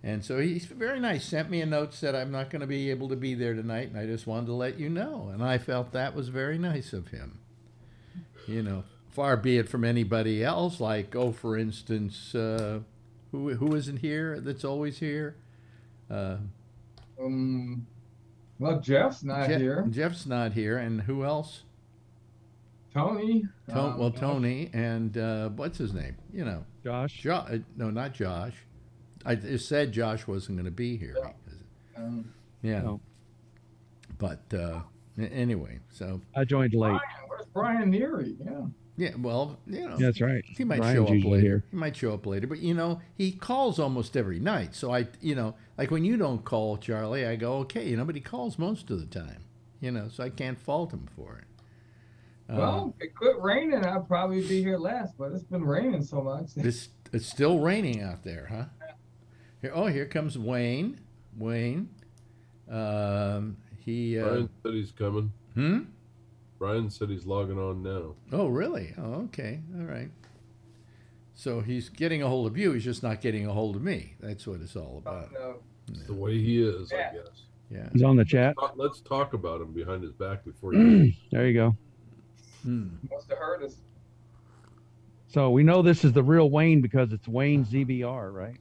S2: And so he's very nice. Sent me a note said I'm not going to be able to be there tonight, and I just wanted to let you know. And I felt that was very nice of him. You know, far be it from anybody else. Like, oh, for instance, uh, who who isn't here? That's always here. Uh,
S4: Um. Well, Jeff's not
S2: Je-
S4: here.
S2: Jeff's not here, and who else?
S4: Tony.
S2: To-
S4: um,
S2: well, Tony and uh, what's his name? You know,
S7: Josh.
S2: jo- uh, no, not Josh. I just said Josh wasn't going to be here.
S4: Yeah.
S2: because-
S4: Um,
S2: yeah.
S7: No.
S2: But uh, anyway, so
S7: I joined late.
S4: Brian, where's Brian Neary? Yeah.
S2: Yeah, well, you know,
S7: That's right.
S2: he might
S7: Brian's
S2: show up later.
S7: here.
S2: He might show up later, but you know, he calls almost every night. So I, you know, like when you don't call Charlie, I go, okay, you know, but he calls most of the time. You know, so I can't fault him for it. Uh,
S4: Well, if it quit raining, I'd probably be here last, but it's been raining so much.
S2: It's it's still raining out there, huh? Here, oh, here comes Wayne. Wayne. Um, he. Uh,
S6: Brian said he's coming.
S2: hmm.
S6: Brian said he's logging on now.
S2: Oh, really? Oh, okay. All right. So he's getting a hold of you. He's just not getting a hold of me. That's what it's all about.
S4: No.
S6: It's the way he is,
S4: Yeah.
S6: I guess.
S2: Yeah.
S7: He's on the chat.
S6: Talk- Let's talk about him behind his back before you.
S7: There you go.
S2: Hmm.
S4: Must have hurt us.
S7: So we know this is the real Wayne because it's Wayne ZBR, right?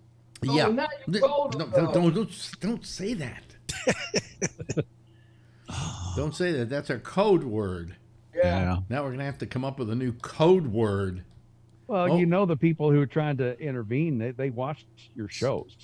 S4: Oh,
S2: Yeah.
S4: now you
S2: Th-
S4: told
S2: No, don't, don't, don't, don't say that. don't say that. That's our code word.
S4: Yeah.
S2: Now we're going to have to come up with a new code word.
S7: Well,
S2: Oh.
S7: you know the people who are trying to intervene, they, they watch your shows.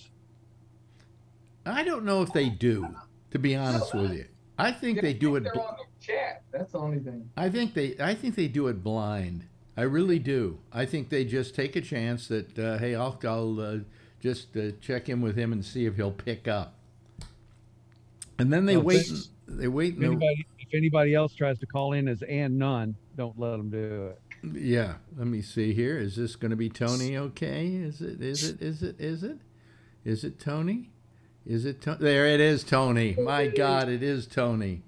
S2: I don't know if they do, to be honest with you. I think they do it.
S4: They're
S2: bl-
S4: on the chat. That's the only thing.
S2: I think they. I think they do it blind. I really do. I think they just take a chance that uh, hey, I'll, I'll uh, just uh, check in with him and see if he'll pick up. And then they
S7: Well,
S2: wait.
S7: thanks.
S2: They wait.
S7: If anybody, if anybody else tries to call in as and none, don't let them do it.
S2: yeah. Let me see here. Is this going to be Tony? Okay. Is it? Is it? Is it? Is it? Is it Tony? Is it? To- there it is, Tony. My God, it is Tony.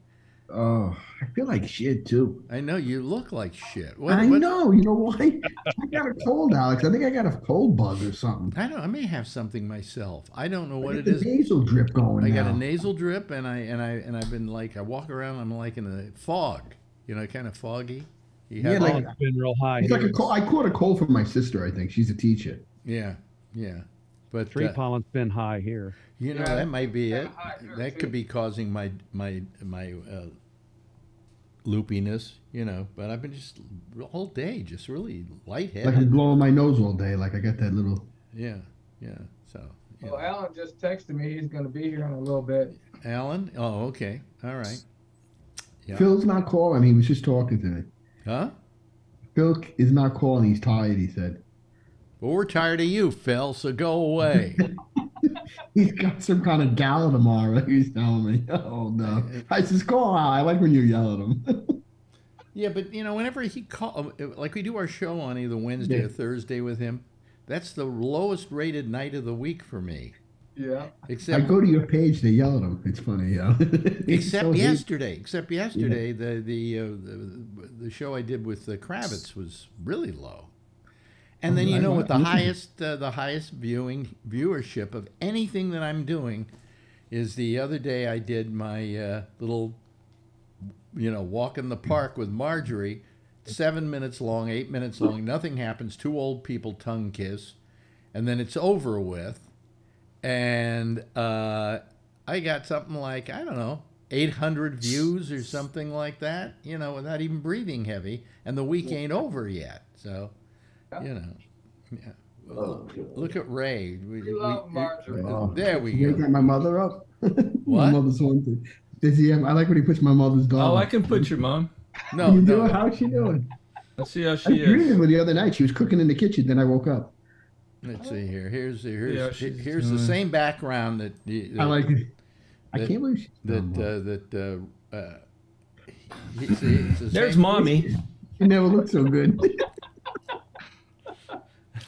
S8: Oh, I feel like shit too.
S2: I know you look like shit. What,
S8: I
S2: what-
S8: know. You know why? I got a cold, Alex. I think I got a cold bug or something.
S2: I don't. I may have something myself. I don't know
S8: I
S2: what
S8: got
S2: it
S8: the
S2: is.
S8: nasal drip going
S2: I
S8: now.
S2: got a nasal drip, and I and I and I've been like I walk around. I'm like in a fog, you know, kind of foggy. You
S8: Yeah,
S2: have
S8: like-
S7: been real high.
S8: It's like a cold. I caught a cold from my sister. I think she's a teacher.
S2: yeah, yeah. But
S7: Tree
S2: uh,
S7: pollen's been high here.
S2: you know
S4: Yeah,
S2: that might be it.
S4: kinda
S2: That
S4: too.
S2: could be causing my my my uh, loopiness, you know. But I've been just all day, just really
S8: Like I'm blowing my nose all day. Like I got that little.
S2: Yeah, yeah. So, yeah.
S4: Well, Alan just texted me. He's going to be here in a little bit.
S2: Alan. Oh, okay. All right. Yeah.
S8: Phil's not calling. He was just talking to me.
S2: Huh?
S8: Phil is not calling. He's tired. He said
S2: Well, we're tired of you, Phil. So go away.
S8: he's got some kind of gala tomorrow. He's telling me. Oh no! I says, call out. I like when you yell at him.
S2: yeah, but you know, whenever he call, like we do our show on either Wednesday
S8: Yeah.
S2: or Thursday with him, that's the lowest rated night of the week for me.
S4: Yeah.
S2: Except I
S8: go to your page. They yell at him. It's funny. Yeah.
S2: Except
S8: so
S2: yesterday. Except yesterday, the the, uh, the the show I did with the Kravitz was really low. And then you know what the highest uh, the highest viewing viewership of anything that I'm doing is the other day I did my uh, little you know walk in the park with Marjorie, seven minutes long, eight minutes long, nothing happens. Two old people tongue kiss, and then it's over with. And uh, I got something like I don't know, 800 views or something like that. You know, without even breathing heavy, and the week ain't over yet. So, you know, yeah. Well, look at Ray. We,
S4: We love Marjorie.
S8: Oh.
S2: there we
S8: You
S2: go.
S8: got my mother up. my
S2: What?
S8: mother's haunted. Does he have, I like when he puts my mother's dog.
S9: Oh, I can put your mom.
S2: No,
S8: you do it?
S2: no.
S8: How's she doing?
S9: Let's see how she
S8: dreamed
S9: is.
S8: of her the other night. She was cooking in the kitchen. Then I woke up.
S2: Let's see here. Here's here's
S9: Yeah, she's
S2: here's the same background that that,
S8: I like it. I can't believe she's
S2: that uh, that uh, uh, he- see, it's the
S9: There's
S2: same-
S9: mommy.
S8: She never looked so good.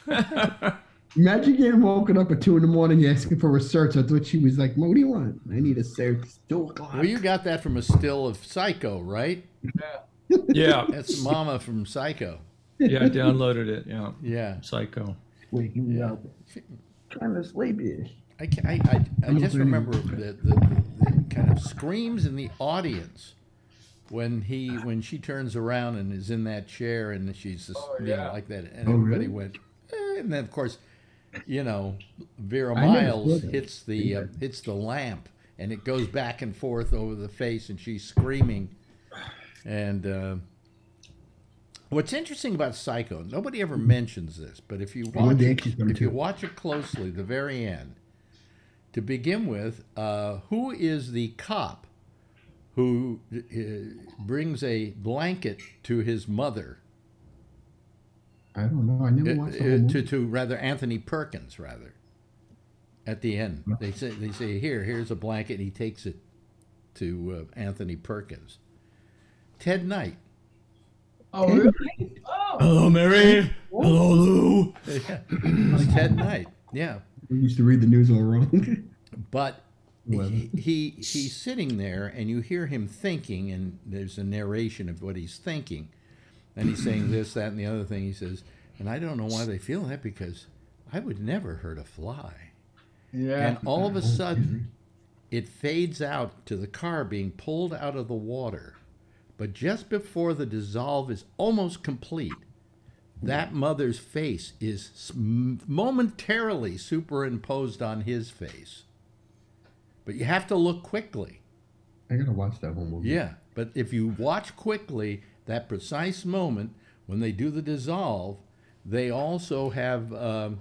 S8: Imagine getting woken up at two in the morning asking for a search. I thought she was like, "What do you want? I need a search." It's two o'clock.
S2: Well, you got that from a still of Psycho, right?
S4: Yeah.
S9: yeah,
S2: That's Mama from Psycho.
S9: yeah, I downloaded it. Yeah,
S2: Yeah.
S9: Psycho.
S8: waking me up. Trying to sleep here.
S2: I, ca- I, I, I just remember the, the, the kind of screams in the audience when he when she turns around and is in that chair and she's just
S4: Oh,
S2: you know like that and
S8: Oh,
S2: everybody
S8: really?
S2: went and then of course you know Vera Miles hits the uh, hits the lamp and it goes back and forth over the face and she's screaming. And uh, what's interesting about Psycho nobody ever mentions this but if you watch it, if you watch it closely the very end to begin with, uh, who is the cop who uh, brings a blanket to his mother?
S8: I don't know. I never
S2: Uh,
S8: watched the
S2: uh,
S8: whole
S2: to,
S8: movie.
S2: to rather Anthony Perkins, rather. At the end, they say they say here, here's a blanket. He takes it to uh, Anthony Perkins. Ted Knight.
S4: Oh, really? Oh,
S9: Hello, Mary. Hello, Lou.
S2: Yeah, it's Ted Knight. Yeah,
S8: We used to read the news all wrong.
S2: But he, he he's sitting there, and you hear him thinking, and there's a narration of what he's thinking, and he's saying this, that, and the other thing. He says, and I don't know why they feel that because I would never hurt a fly.
S4: yeah.
S2: And all of a oh, sudden, it fades out to the car being pulled out of the water. But just before the dissolve is almost complete, that mother's face is momentarily superimposed on his face. But you have to look quickly.
S8: I gotta watch that whole movie.
S2: Yeah, but if you watch quickly that precise moment when they do the dissolve, they also have, um,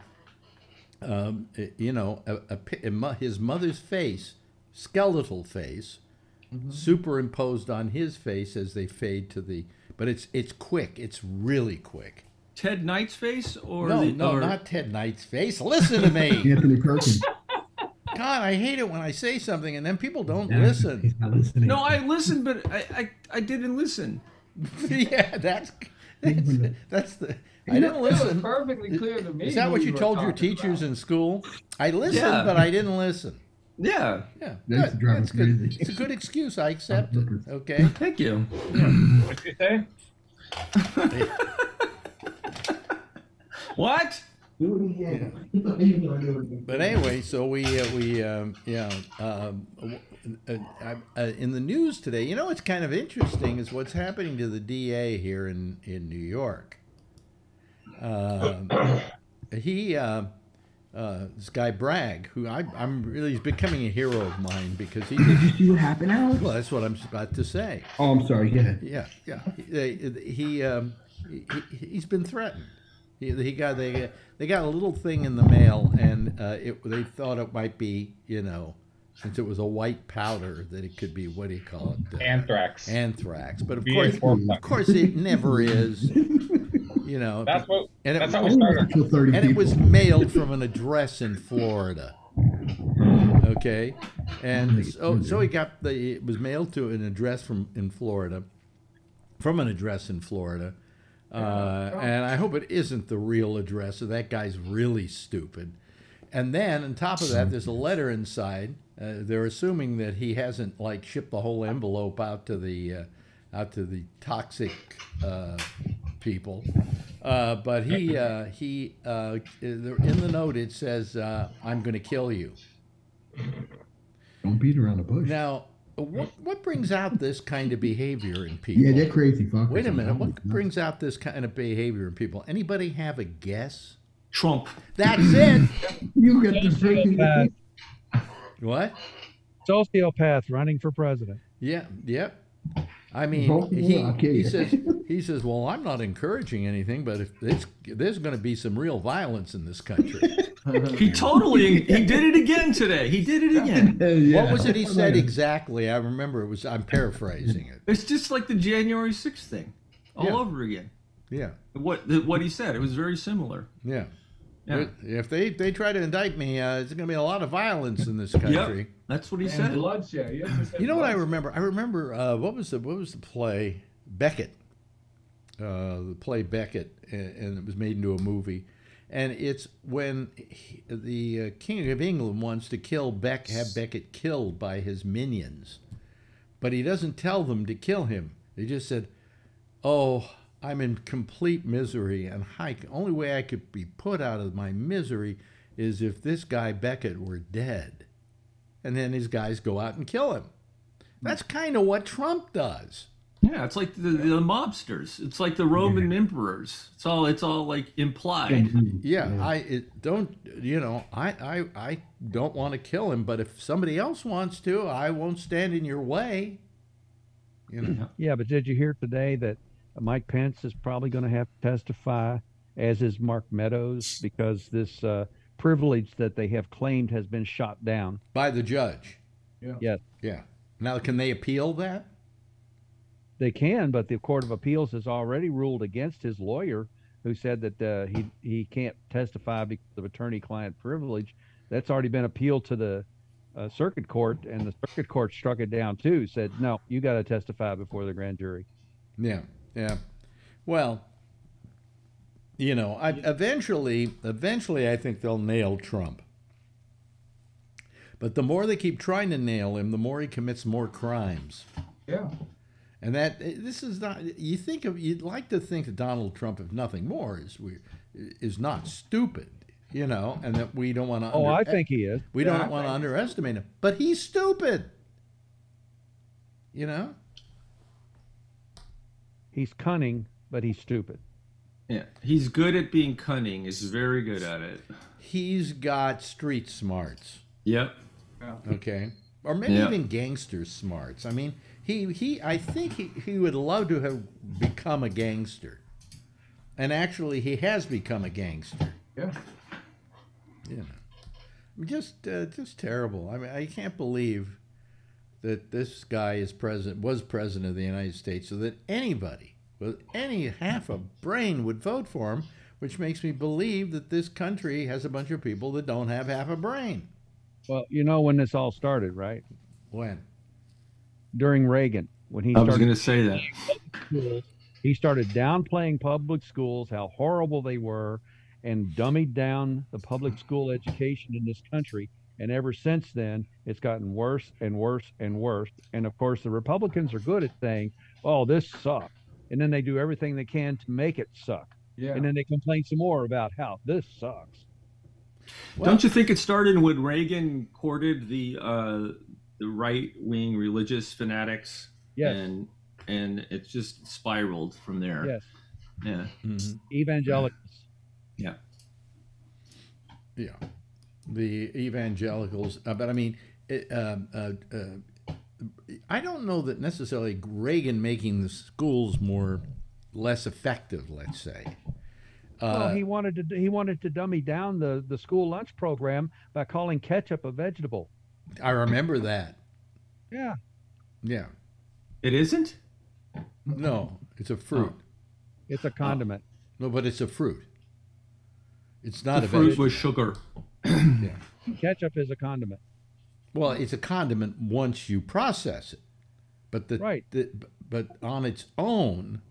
S2: um, you know, a, a, a his mother's face, skeletal face, superimposed on his face as they fade to the. But it's it's quick. It's really quick.
S9: Ted Knight's face, or
S2: no,
S9: the,
S2: no,
S9: or-
S2: not Ted Knight's face. Listen to me.
S8: Anthony Perkins.
S2: God, I hate it when I say something and then people don't
S8: Yeah,
S2: listen.
S8: He's not listening.
S9: No, I listened, but I, I, I didn't listen.
S2: yeah, that's that's, that's the. I didn't
S4: It was
S2: listen.
S4: perfectly clear to me.
S2: Is that what you
S4: were
S2: told your teachers
S4: about.
S2: in school? I listened,
S9: Yeah.
S2: but I didn't listen.
S9: Yeah,
S2: Yeah,
S8: That's
S2: good.
S8: driving
S2: That's good. It's a good excuse. I accept it. Okay.
S9: thank you.
S3: What'd you say?
S9: What?
S8: Do it again. Do it again.
S2: But anyway, so we uh, we um, yeah um, in the news today. You know what's kind of interesting is what's happening to the DA here in in New York. Um, he uh, uh, this guy Bragg, who I, I'm really he's becoming a hero of mine because he.
S8: Did you see what happened, Alex?
S2: Well, that's what I'm about to say.
S8: Oh, I'm sorry. Ahead.
S2: Yeah, yeah. He he, um, he he's been threatened. He, he got they they got a little thing in the mail, and uh, it they thought it might be you know since it was a white powder that it could be what do you call it uh,
S3: Anthrax.
S2: anthrax. But of
S3: BA
S2: course, of course, it never is. You know,
S10: That's what.
S2: and it,
S10: That's
S8: I
S10: how we started.
S8: kill 30
S2: and it was mailed from an address in Florida. Okay, and so so he got the it was mailed to an address from in Florida, from an address in Florida, uh, and I hope it isn't the real address. So that guy's really stupid. And then on top of that, there's a letter inside. Uh, they're assuming that he hasn't like shipped the whole envelope out to the uh, out to the toxic uh, people. Uh, but he uh, he uh, in the note it says, uh, "I'm going to kill you."
S8: Don't beat around the bush.
S2: Now, what what brings out this kind of behavior in people?
S8: yeah, they're crazy fuckers.
S2: Wait a minute. What brings out this kind of behavior in people? Anybody have a guess?
S9: Trump.
S2: That's it.
S8: You get the freaking.
S7: Sociopath.
S2: What?
S7: Sociopath running for president.
S2: Yeah. Yep. I mean, he, he says he says, "Well, I'm not encouraging anything, but if there's there's going to be some real violence in this country."
S9: He totally he did it again today. He did it again.
S8: Yeah.
S2: What was it he said exactly? I remember it was. I'm paraphrasing it.
S9: It's just like the January 6th thing, all
S2: Yeah.
S9: over again.
S2: Yeah.
S9: What what he said, it was very similar.
S2: Yeah.
S9: Yeah.
S2: If they they try to indict me, uh, there's going to be a lot of violence in this country.
S9: Yep, that's what he
S4: And
S9: said.
S4: bloodshed. Yes, he said
S2: You know what I remember? I remember uh, what was the what was the play Becket, uh, the play Becket, and, and it was made into a movie. And it's when he, the uh, King of England wants to kill Beck, have Becket killed by his minions, but he doesn't tell them to kill him. They just said, "Oh, I'm in complete misery, and I, only way I could be put out of my misery is if this guy Becket were dead." And then his guys go out and kill him. That's kind of what Trump does.
S9: Yeah, it's like the, the mobsters. It's like the Roman emperors. It's all it's all like implied. Hmm.
S2: Yeah, I it, don't. You know, I I I don't want to kill him, but if somebody else wants to, I won't stand in your way. You know.
S7: Yeah, but did you hear today that Mike Pence is probably going to have to testify, as is Mark Meadows, because this uh, privilege that they have claimed has been shot down.
S2: by the judge.
S4: Yeah.
S7: Yes,
S2: Yeah. Now, can they appeal that?
S7: they can, but the Court of Appeals has already ruled against his lawyer, who said that uh, he he can't testify because of attorney-client privilege. That's already been appealed to the uh, circuit court, and the circuit court struck it down too. Said no, you got to testify before the grand jury.
S2: Yeah, yeah. Well, you know, I, eventually, eventually, I think they'll nail Trump. But the more they keep trying to nail him, the more he commits more crimes.
S4: Yeah.
S2: And that eh, this is not. You think of you'd like to think that Donald Trump, if nothing more, is we is not stupid, you know, and that we don't want to.
S7: Oh, I think he is.
S2: we
S4: Yeah,
S2: don't want to underestimate him, but he's stupid. You know.
S7: He's cunning, but he's stupid.
S9: Yeah, he's good at being cunning. He's very good at it.
S2: He's got street smarts.
S9: Yep.
S2: Okay. Or maybe
S9: Yeah.
S2: even gangster smarts. I mean, he, he I think he, he would love to have become a gangster. And actually he has become a gangster.
S4: Yeah.
S2: You know. Just uh, just terrible. I mean, I can't believe that this guy is president was president of the United States so that anybody with any half a brain would vote for him, which makes me believe that this country has a bunch of people that don't have half a brain.
S7: Well, you know when this all started, right?
S2: When?
S7: During Reagan, when he
S9: I was going to say that.
S7: he started downplaying public schools, how horrible they were, and dummied down the public school education in this country. And ever since then, it's gotten worse and worse and worse. And of course, the Republicans are good at saying, "Oh, this sucks," and then they do everything they can to make it suck.
S4: Yeah.
S7: And then they complain some more about how this sucks.
S9: Don't you think it started when Reagan courted the uh, the right wing religious fanatics?
S7: Yes.
S9: And and it just spiraled from there.
S7: Yes,
S9: Yeah.
S2: Mm-hmm.
S7: evangelicals.
S9: Yeah.
S2: Yeah, the evangelicals. Uh, but I mean, it, um, uh, uh, I don't know that necessarily Reagan making the schools more less effective. Let's say.
S7: well,
S2: Uh,
S7: he wanted to he wanted to dummy down the the school lunch program by calling ketchup a vegetable.
S2: I remember that.
S7: Yeah.
S2: Yeah.
S9: It isn't?
S2: No, it's a fruit.
S7: It's a condiment.
S2: No, but it's a fruit. It's not
S9: the
S2: a
S9: fruit
S2: vegetable.
S9: with sugar.
S2: Yeah.
S7: Ketchup is a condiment.
S2: Well, it's a condiment once you process it, but the
S7: Right.
S2: The, but on its own,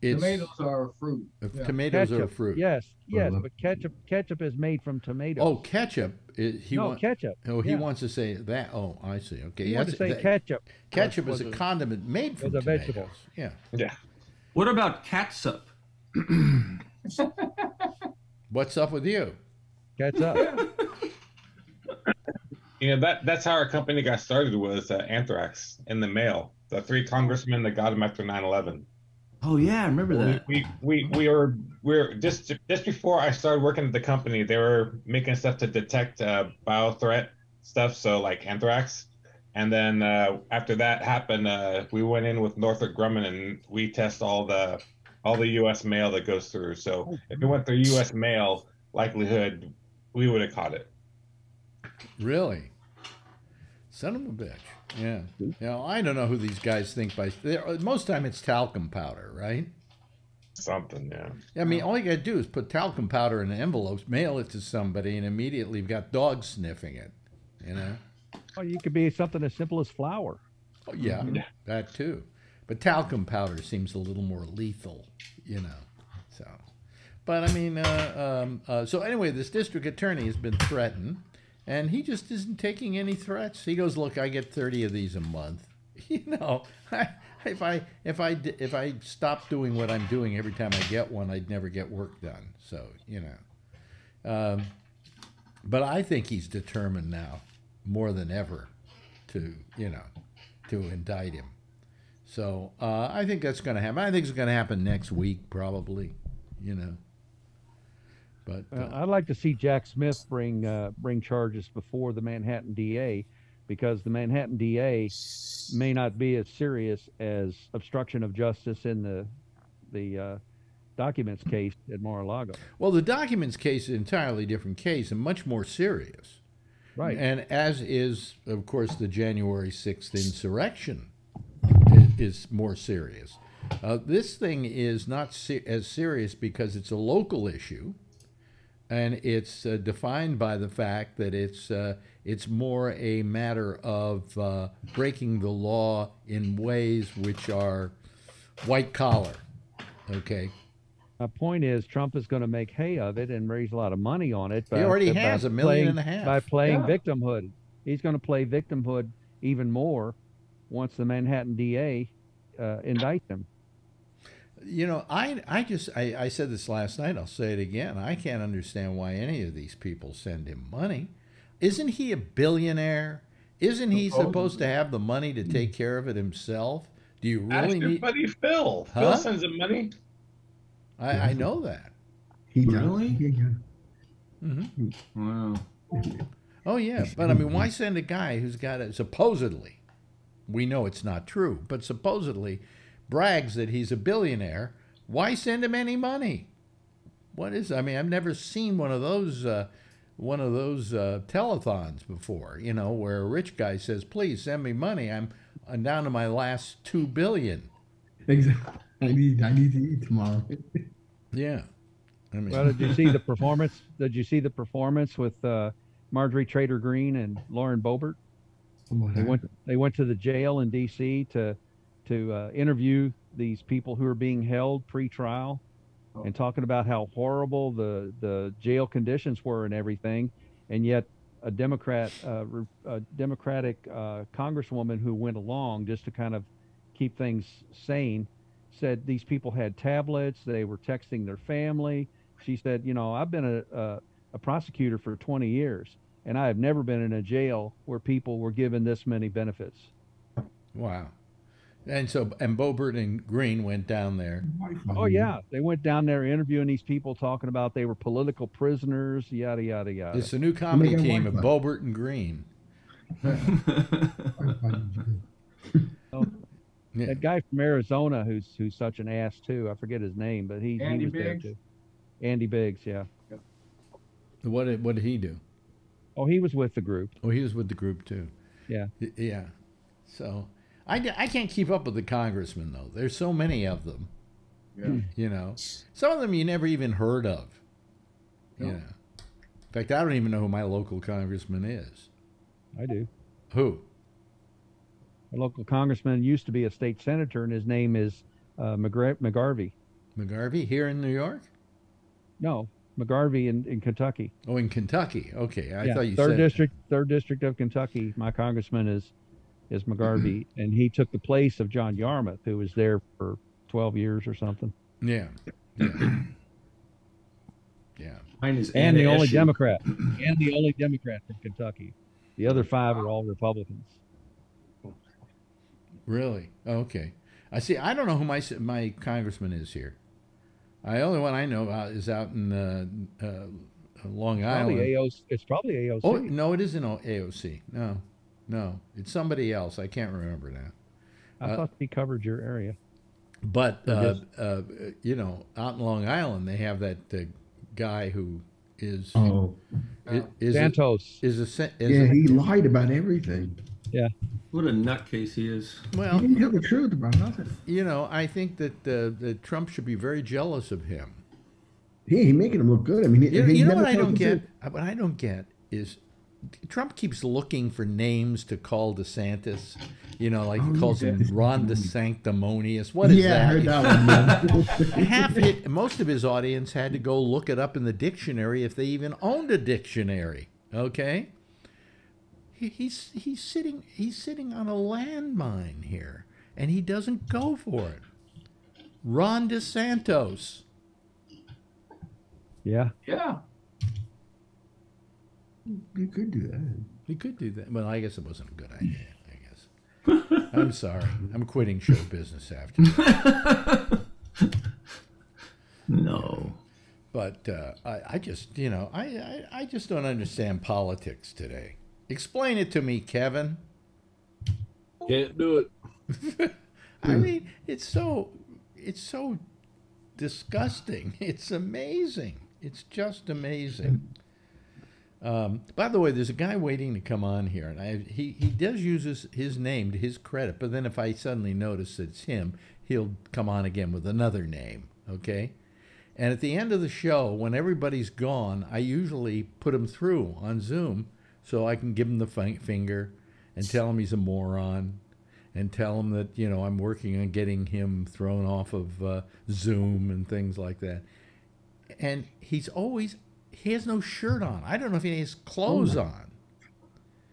S2: it's
S4: Tomatoes are a fruit. Yeah.
S2: tomatoes are a fruit.
S7: Yes, yes,
S8: Well,
S7: but ketchup ketchup is made from tomatoes.
S2: Oh, ketchup. i- he
S7: no,
S2: want-
S7: ketchup.
S2: Oh, he
S7: yeah.
S2: wants to say that. Oh, I see. Okay,
S7: You want to
S2: that's-
S7: say
S2: that-
S7: ketchup.
S2: Ketchup is a
S7: was
S2: condiment made from
S7: was a
S2: tomatoes.
S7: vegetable.
S2: Yeah.
S10: Yeah.
S9: What about catsup?
S2: What's up with you?
S7: Ketchup.
S10: You know that that's how our company got started was uh, anthrax in the mail. The three congressmen that got him after 9/11.
S9: Oh yeah, I remember that.
S10: We we we were we were just just before I started working at the company, they were making stuff to detect uh, bio threat stuff, so like anthrax. And then uh, after that happened, uh, we went in with Northrop Grumman and we test all the all the U.S. mail that goes through. So if it went through U.S. mail, likelihood we would have caught it.
S2: Really? Son of a bitch. Yeah. Now I don't know who these guys think by. Most time it's talcum powder, right?
S10: Something, yeah.
S2: I mean, all you got to do is put talcum powder in envelopes, mail it to somebody, and immediately you've got dogs sniffing it. You know?
S7: oh, you could be something as simple as flour.
S2: Oh, yeah,
S10: Yeah.
S2: that too. But talcum powder seems a little more lethal, you know. But I mean, uh, um, uh, so anyway, this district attorney has been threatened, and he just isn't taking any threats. He goes, "Look, I get thirty of these a month. You know, if I if I if I stopped doing what I'm doing every time I get one, I'd never get work done. So, you know." Um, but I think he's determined now, more than ever, to you know, to indict him. So uh, I think that's going to happen. I think it's going to happen next week, probably. You know. But
S7: Uh,
S2: uh,
S7: I'd like to see Jack Smith bring uh, bring charges before the Manhattan DA, because the Manhattan DA may not be as serious as obstruction of justice in the the uh, documents case at Mar-a-Lago.
S2: well, the documents case is an entirely different case and much more serious.
S7: Right.
S2: And as is, of course, the January 6th insurrection is, is more serious. Uh, this thing is not se- as serious because it's a local issue, and it's uh, defined by the fact that it's uh, it's more a matter of uh, breaking the law in ways which are white collar. Okay,
S7: My point is, Trump is going to make hay of it and raise a lot of money on it.
S2: He already
S7: by
S2: has a million
S7: playing-
S2: and a half.
S7: by playing
S4: Yeah.
S7: victimhood. He's going to play victimhood even more once the Manhattan DA uh, indicts him.
S2: You know, I I just I, I said this last night. I'll say it again. I can't understand why any of these people send him money. Isn't he a billionaire? Isn't he supposed to have the money to take care of it himself? Do you
S10: Ask
S2: really
S10: your
S2: need?
S10: buddy Phil.
S2: Huh?
S10: Phil sends him money.
S2: I, I know that.
S8: He does.
S9: Really?
S8: Yeah, yeah.
S2: hmm
S9: Wow.
S2: Oh yeah, but I mean, why send a guy who's got a supposedly? We know it's not true, but supposedly brags that he's a billionaire. Why send him any money? What is? I mean, I've never seen one of those. Uh, one of those uh, telethons before, you know, where a rich guy says, "Please send me money. I'm, I'm down to my last two billion.
S8: Exactly. I need I need to eat tomorrow.
S2: Yeah, I mean,
S7: Well, did you see the performance? Did you see the performance with uh, Marjorie Trader Greene and Lauren Boebert? They went. They went to the jail in D.C. to to uh, interview these people who are being held pre-trial, and talking about how horrible the the jail conditions were and everything. And yet, a Democrat, uh, a Democratic uh, congresswoman who went along just to kind of keep things sane, said these people had tablets. They were texting their family. She said, you know, I've been a, a, a prosecutor for 20 years, and I have never been in a jail where people were given this many benefits.
S2: wow. And so, and Boebert and Greene went down there.
S7: Oh yeah, they went down there interviewing these people, talking about they were political prisoners, yada yada yada.
S2: It's a new comedy
S8: got
S2: team of Boebert and Greene. Oh, yeah.
S7: That guy from Arizona who's who's such an ass too. I forget his name, but he, he
S4: Andy
S7: was there too. Andy Biggs, yeah.
S2: What did, what did he do?
S7: Oh, he was with the group.
S2: Oh, he was with the group too.
S7: Yeah.
S2: Yeah. So I, d- I can't keep up with the congressmen though. There's so many of them.
S4: Yeah.
S2: You know, some of them you never even heard of. You
S4: No.
S2: know. In fact, I don't even know who my local congressman is.
S7: I do.
S2: Who?
S7: A local congressman used to be a state senator, and his name is uh, McGra- McGarvey.
S2: McGarvey here in New York?
S7: No, McGarvey in, in Kentucky.
S2: Oh, in Kentucky. Okay, I
S7: yeah,
S2: thought you
S7: third
S2: said
S7: district, third district of Kentucky. My congressman is is McGarvey, and he took the place of John Yarmuth, who was there for twelve years or something.
S2: Yeah. Yeah. yeah.
S9: Mine is
S7: And the
S9: Anna
S7: only
S9: Eshoo.
S7: Democrat, and the only Democrat from Kentucky. The other five are all Republicans.
S2: Really? Oh, okay. I see. I don't know who my my congressman is here. I only one I know uh, is out in uh, uh, Long
S7: Probably
S2: Island.
S7: AOC. It's probably AOC.
S2: Oh no, it isn't AOC. No, no, it's somebody else. I can't remember now.
S7: I
S2: uh,
S7: thought he covered your area.
S2: But uh, uh, you know, out in Long Island, they have that uh, guy who is
S8: Oh,
S2: i- is
S7: Santos.
S2: A, is a is
S8: yeah,
S2: a-
S8: he lied about everything.
S7: Yeah.
S9: What a nutcase he is.
S2: well,
S8: He didn't tell the truth about nothing.
S2: you know, I think that uh, that Trump should be very jealous of him.
S8: He he making him look good. I mean,
S2: You,
S8: he
S2: you know
S8: never
S2: what I don't get?
S8: truth.
S2: Uh, What I don't get is Trump keeps looking for names to call DeSantis. You know, like
S8: Oh,
S2: he calls him
S8: Ron
S2: Ron DeSanctimonious. What is
S8: yeah, I
S2: that?
S8: heard that one. yeah.
S2: Half it, most of his audience had to go look it up in the dictionary if they even owned a dictionary. Okay, he, he's he's sitting he's sitting on a landmine here, and he doesn't go for it. Ron DeSantos.
S7: Yeah.
S4: Yeah.
S8: You could do that.
S2: You could do that. Well, I guess it wasn't a good idea. I guess. I'm sorry. I'm quitting show business after that.
S9: No.
S2: But uh, I, I just, you know, I, I, I just don't understand politics today. Explain it to me, Kevin.
S6: Can't do it.
S2: I mean, it's so, it's so disgusting. It's amazing. It's just amazing. Um, by the way, there's a guy waiting to come on here, and I, he he does use his, his name to his credit. But then if I suddenly notice it's him, he'll come on again with another name. Okay. And at the end of the show, when everybody's gone, I usually put him through on Zoom so I can give him the fi- finger and tell him he's a moron and tell him that, you know, I'm working on getting him thrown off of uh, Zoom and things like that. And he's always, he has no shirt on. I don't know if he has clothes on.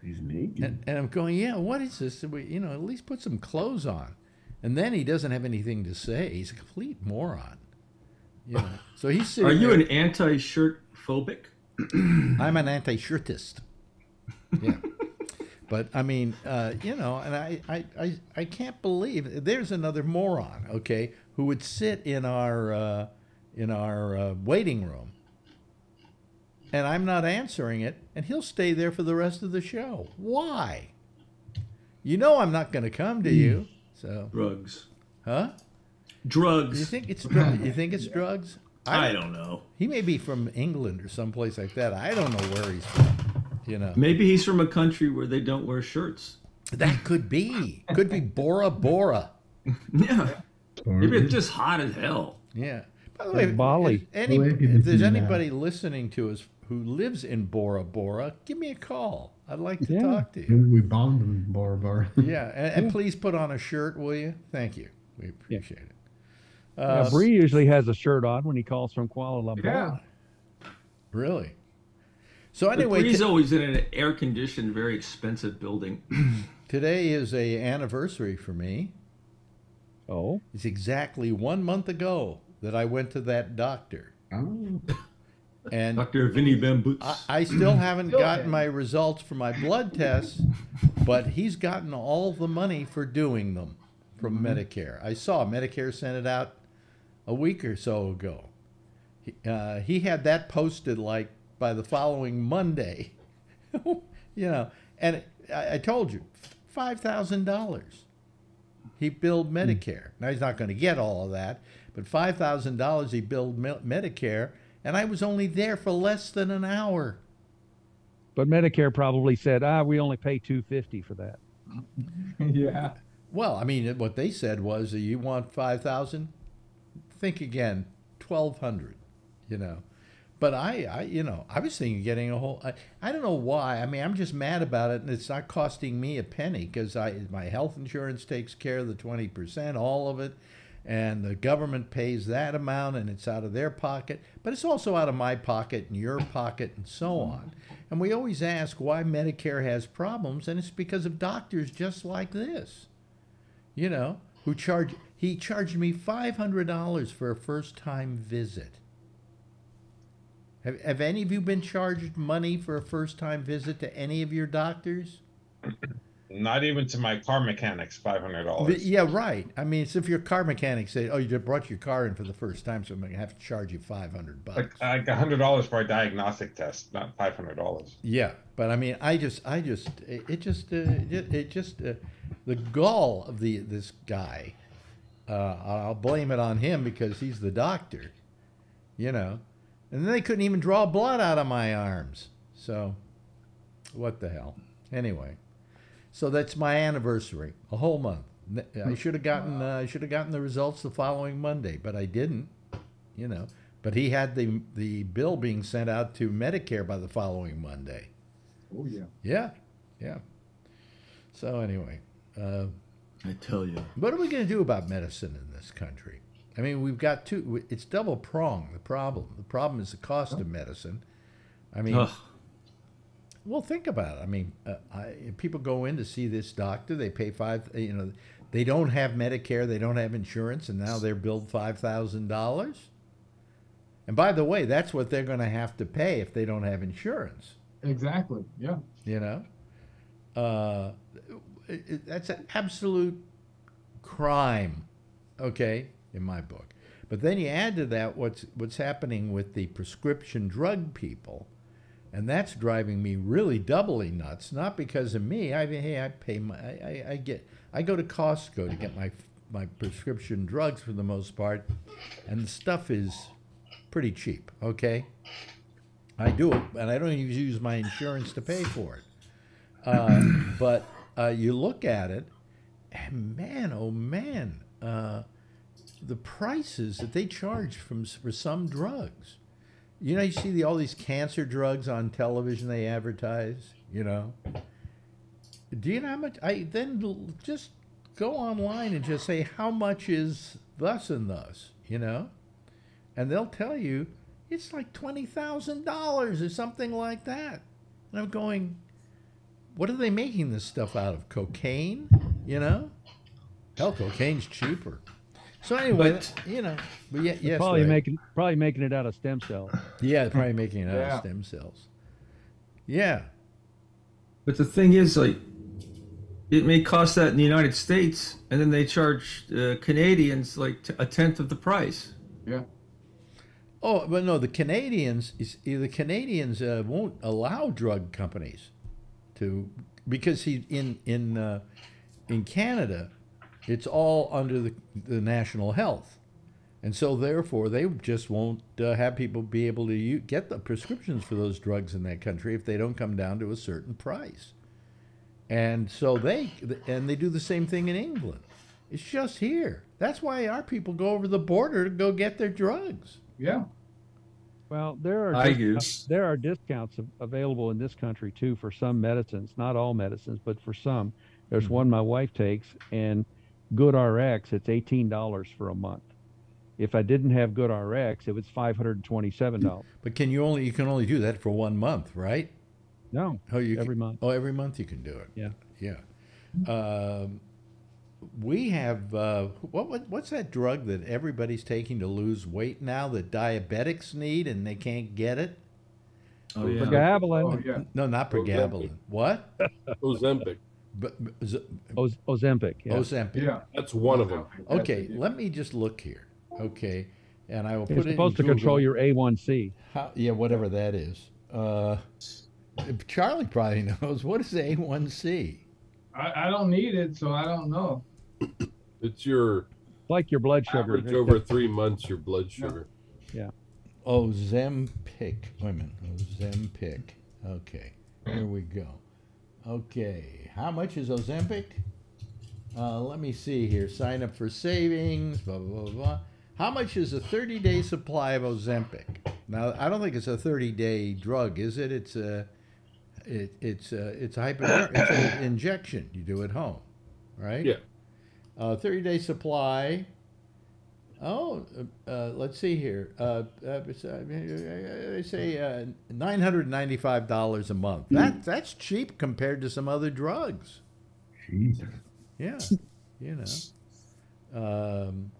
S8: He's naked.
S2: And, and I'm going, yeah, what is this? We, you know, at least put some clothes on. And then he doesn't have anything to say. He's a complete moron. You know, so he's sitting
S9: Are you
S2: there-
S9: an anti-shirt phobic?
S2: I'm an anti-shirtist. Yeah. but I mean, uh, you know, and I, I, I, I can't believe there's another moron, okay, who would sit in our uh, in our uh, waiting room, and I'm not answering it, and he'll stay there for the rest of the show. Why? You know, I'm not going to come to you. So,
S9: Drugs.
S2: huh?
S9: Drugs.
S2: You think it's dr- you think it's drugs?
S9: I don't know.
S2: He may be from England or someplace like that. I don't know where he's from. You know,
S9: Maybe he's from a country where they don't wear shirts.
S2: that could be. Could be Bora Bora.
S9: Yeah. Maybe it's just hot as hell.
S2: Yeah. By the way, if-
S7: Bali.
S2: If, any, if there's
S8: do that?
S2: anybody listening to us who lives in Bora Bora, give me a call. I'd like to
S7: Yeah.
S2: talk to you.
S8: Maybe we bombed him, Bora bar.
S2: Yeah, and, and please put on a shirt, will you? Thank you. We appreciate it.
S7: Now,
S2: Uh,
S7: Bree usually has a shirt on when he calls from Kuala Lumpur.
S4: Yeah.
S2: really? So
S9: But
S2: anyway,
S9: Bree's
S2: t-
S9: always in an air-conditioned, very expensive building.
S2: today is a anniversary for me.
S7: Oh,
S2: It's exactly one month ago that I went to that doctor.
S8: Oh,
S2: And
S9: Dr. Vinny Bamboots.
S2: I, I still haven't
S4: Still
S2: gotten
S4: can.
S2: my results for my blood tests, but he's gotten all the money for doing them from Medicare. I saw Medicare sent it out a week or so ago. He, uh, he had that posted like by the following Monday, you know, and I, I told you, five thousand dollars. He billed Medicare. Now he's not going to get all of that, but five thousand dollars he billed Me- Medicare, and I was only there for less than an hour.
S7: but Medicare probably said, ah, we only pay two fifty for that.
S4: yeah.
S2: Well, I mean, what they said was, uh, you want five thousand, think again, twelve hundred. You know, but I, I, you know, I was thinking of getting a whole. I, I don't know why. I mean, I'm just mad about it, and it's not costing me a penny because I my health insurance takes care of the twenty percent, all of it, and the government pays that amount, and it's out of their pocket, but it's also out of my pocket and your pocket, and so on. And we always ask why Medicare has problems, and it's because of doctors just like this, you know, who charge. He charged me five hundred dollars for a first time visit. Have, have any of you been charged money for a first time visit to any of your doctors?
S10: Not even to my car mechanics, five hundred dollars.
S2: yeah, right. I mean, it's if your car mechanic say, "Oh, you just brought your car in for the first time, so I'm going to have to charge you 500 bucks."
S10: Like like a hundred dollars for a diagnostic test, not five hundred dollars.
S2: Yeah, but I mean, I just, I just, it, it just, uh, it, it just, uh, the gall of the this guy. Uh, I'll blame it on him because he's the doctor, you know, and then they couldn't even draw blood out of my arms. So, what the hell? Anyway, so that's my anniversary, a whole month. I should have gotten, uh, I should have gotten the results the following Monday, but I didn't, you know. But he had the the bill being sent out to Medicare by the following Monday.
S11: Oh yeah.
S2: Yeah, yeah. So anyway, uh,
S9: I tell you.
S2: what are we going to do about medicine in this country? I mean, we've got two. It's double pronged. The problem. The problem is the cost of medicine. I mean. Well, think about it. I mean, uh, I, people go in to see this doctor. They pay five. You know, they don't have Medicare. They don't have insurance, and now they're billed five thousand dollars. And by the way, that's what they're going to have to pay if they don't have insurance.
S4: Exactly. Yeah.
S2: You know, uh, it, it- that's an absolute crime. Okay, in my book. But then you add to that what's what's happening with the prescription drug people, and that's driving me really doubly nuts. Not because of me. I mean, hey, I pay my, I, I, get, I go to Costco to get my my prescription drugs for the most part, and the stuff is pretty cheap. Okay, I do it, and I don't even use my insurance to pay for it. Uh, but uh, you look at it, and man, oh man, uh, the prices that they charge from for some drugs. You know, you see the, all these cancer drugs on television they advertise. You know, do you know how much? I then just go online and just say how much is thus and thus. You know, and they'll tell you it's like twenty thousand dollars or something like that. And I'm going, what are they making this stuff out of? Cocaine? You know, hell, cocaine's cheaper. So anyway,
S9: But-
S2: you know, but yeah, yes,
S7: probably
S2: Ray.
S7: making probably making it out of stem cells.
S2: yeah, probably making it out
S4: Yeah.
S2: of stem cells. Yeah,
S9: But the thing is, like, it may cost that in the United States, and then they charge uh, Canadians like t- a tenth of the price.
S4: Yeah.
S2: Oh, but no, the Canadians is the Canadians uh, won't allow drug companies to because he in in uh, in Canada, it's all under the the national health, and so therefore they just won't uh, have people be able to u- get the prescriptions for those drugs in that country if they don't come down to a certain price, and so they and they do the same thing in England. It's just here. That's why our people go over the border to go get their drugs.
S4: Yeah.
S7: Well, there are
S9: I
S7: discounts, there are discounts available in this country too for some medicines, not all medicines, but for some. There's
S2: Mm-hmm.
S7: one my wife takes, and GoodRx, it's eighteen dollars for a month. If I didn't have GoodRx, it was five hundred and twenty-seven dollars.
S2: But can you only you can only do that for one month, right?
S7: No,
S2: Oh, you
S7: every
S2: can,
S7: month.
S2: Oh, every month you can do it.
S7: Yeah.
S2: Yeah. Um, we have uh, what, what what's that drug that everybody's taking to lose weight now that diabetics need and they can't get it?
S9: Oh yeah.
S7: Pregabalin,
S4: Oh yeah.
S2: No, not pregabalin. What?
S6: Ozempic.
S2: But, but
S7: Oz- Ozempic. Yeah.
S2: Ozempic.
S4: Yeah.
S6: That's one of them.
S2: Okay, let me just look here. Okay, and I will put
S7: It's
S2: it in
S7: supposed to control your A1C.
S2: How, yeah, whatever that is. Uh, Charlie probably knows. What is A1C?
S4: I, I don't need it, so I don't know.
S6: It's your
S7: like your blood sugar.
S6: average over three months, your blood sugar. Yeah.
S2: Ozempic. Wait a minute. Ozempic. Okay. Here we go. Okay. How much is Ozempic? Uh, let me see here. Sign up for savings. Blah blah blah. blah. How much is a 30 day supply of Ozempic? Now, I don't think it's a 30 day drug, is it? It's a, it, it's a, it's a it's an injection you do at home, right?
S6: Yeah.
S2: Uh, 30 day supply. Oh, uh, uh, let's see here. Uh, uh, uh, they say uh, $995 a month. That, that's cheap compared to some other drugs.
S8: Jesus.
S2: Yeah, you know, um,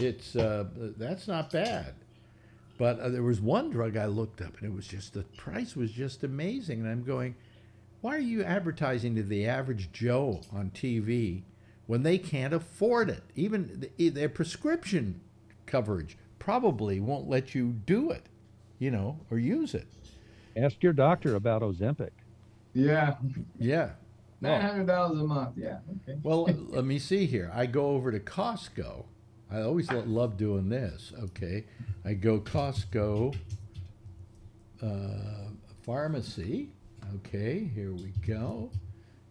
S2: it's uh, that's not bad. But uh, there was one drug I looked up, and it was just the price was just amazing. And I'm going, why are you advertising to the average Joe on TV when they can't afford it? Even the, their prescription coverage probably won't let you do it, you know, or use it.
S7: Ask your doctor about Ozempic.
S4: Yeah.
S2: Yeah.
S4: Nine
S2: Well,
S4: hundred dollars a month. Yeah. Okay.
S2: Well, let me see here. I go over to Costco. I always love doing this. Okay, I go Costco uh, pharmacy. Okay, here we go,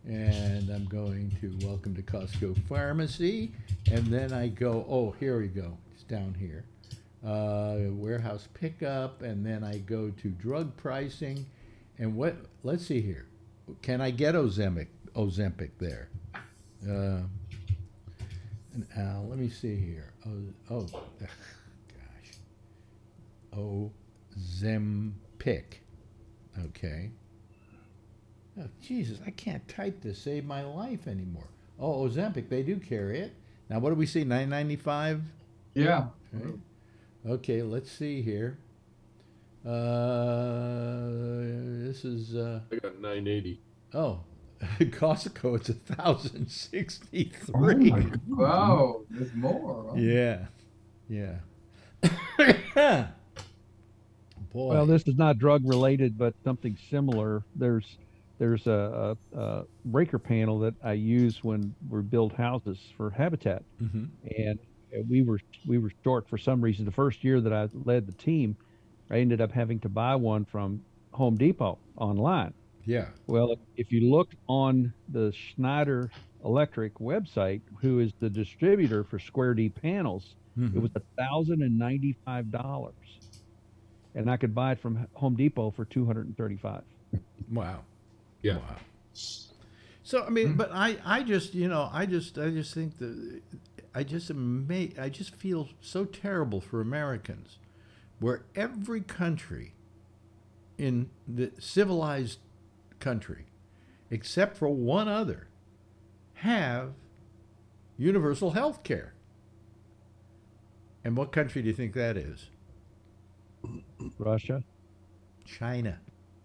S2: and I'm going to welcome to Costco pharmacy, and then I go. Oh, here we go. Down here. Uh, warehouse pickup, and then I go to drug pricing, and what? Let's see here. Can I get Ozempic? Ozempic there. Uh, and, uh, let me see here. Oh, oh gosh. Ozempic. Okay. Oh, Jesus, I can't type to save my life anymore. Oh, Ozempic, they do carry it. Now, what do we see? Nine ninety five.
S4: Yeah.
S2: Okay. Okay, let's see here. Uh, this is uh,
S6: I got 980.
S2: oh, Costco. It's a thousand sixty
S8: Oh
S2: three.
S8: my God.
S4: Wow. There's more. huh?
S2: yeah, yeah. Boy.
S7: Well, this is not drug related, but something similar. There's there's a, a, a breaker panel that I use when we build houses for Habitat,
S2: Mhm.
S7: and we were we were short for some reason. The first year that I led the team, I ended up having to buy one from Home Depot online.
S2: Yeah.
S7: Well, if you look on the Schneider Electric website, who is the distributor for Square D panels,
S2: Mhm.
S7: it was a thousand and ninety-five dollars, and I could buy it from Home Depot for two hundred and thirty-five.
S2: Wow.
S6: Yeah.
S2: Wow. So I mean, but I, I just, you know, I just, I just think that, I just ama- I just feel so terrible for Americans, where every country, in the civilized country, except for one other, have universal health care. And what country do you think that is?
S7: Russia.
S2: China.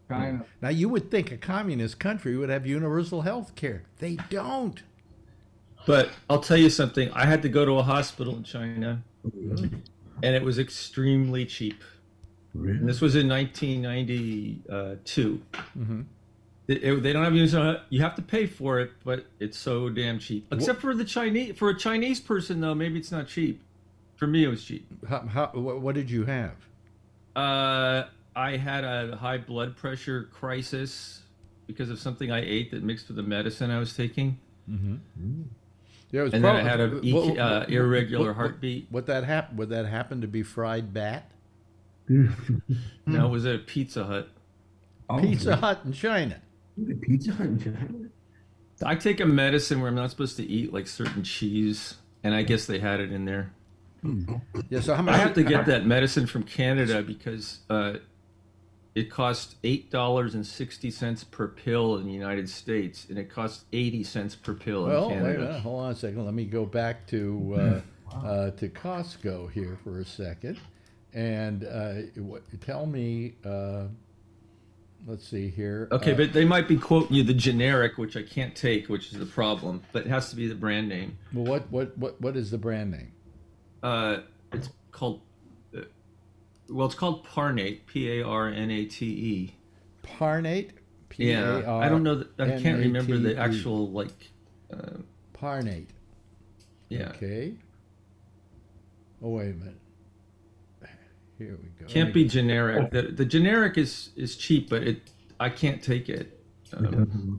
S4: China.
S2: Now you would think a communist country would have universal health care. They don't.
S9: But I'll tell you something. I had to go to a hospital in China, and it was extremely cheap. And this was in 1992.
S2: Mhm.
S9: It- it- they don't have universal. You have to pay for it, but it's so damn cheap. Except for the Chinese. For a Chinese person, though, maybe it's not cheap. For me, it was cheap.
S2: How, how, what, what did you have?
S9: Uh, I had a high blood pressure crisis because of something I ate that mixed with the medicine I was taking.
S2: Mm-hmm. Yeah, it was
S9: And then I
S2: probably-
S9: had a
S2: what- what-
S9: uh, irregular
S2: what-
S9: heartbeat.
S2: What that happen? Would that happen to be fried bat?
S9: No, it was at a Pizza Hut.
S8: Oh,
S2: Pizza Hut in China.
S8: Pizza Hut in China.
S9: I take a medicine where I'm not supposed to eat like certain cheese, and I guess they had it in there.
S2: Yeah. So how much?
S9: I have to get that medicine from Canada because uh, it costs eight dollars and sixty cents per pill in the United States, and it costs eighty cents per pill
S2: Well,
S9: in
S2: wait a
S9: Canada.
S2: minute. Hold on a second. Let me go back to uh, uh, to Costco here for a second, and uh, tell me. Uh, let's see here.
S9: Okay,
S2: uh,
S9: but they might be quoting you the generic, which I can't take, which is the problem. But it has to be the brand name.
S2: well, what what what what is the brand name?
S9: Uh, it's called. Well, it's called Parnate. P A R N A T E.
S2: Parnate.
S9: Yeah, I don't know. That, I can't remember the actual like. Uh,
S2: Parnate.
S9: yeah,
S2: Okay. Oh wait a minute. Here we go.
S9: can't be generic. The, the generic is is cheap, but it I can't take it. Um,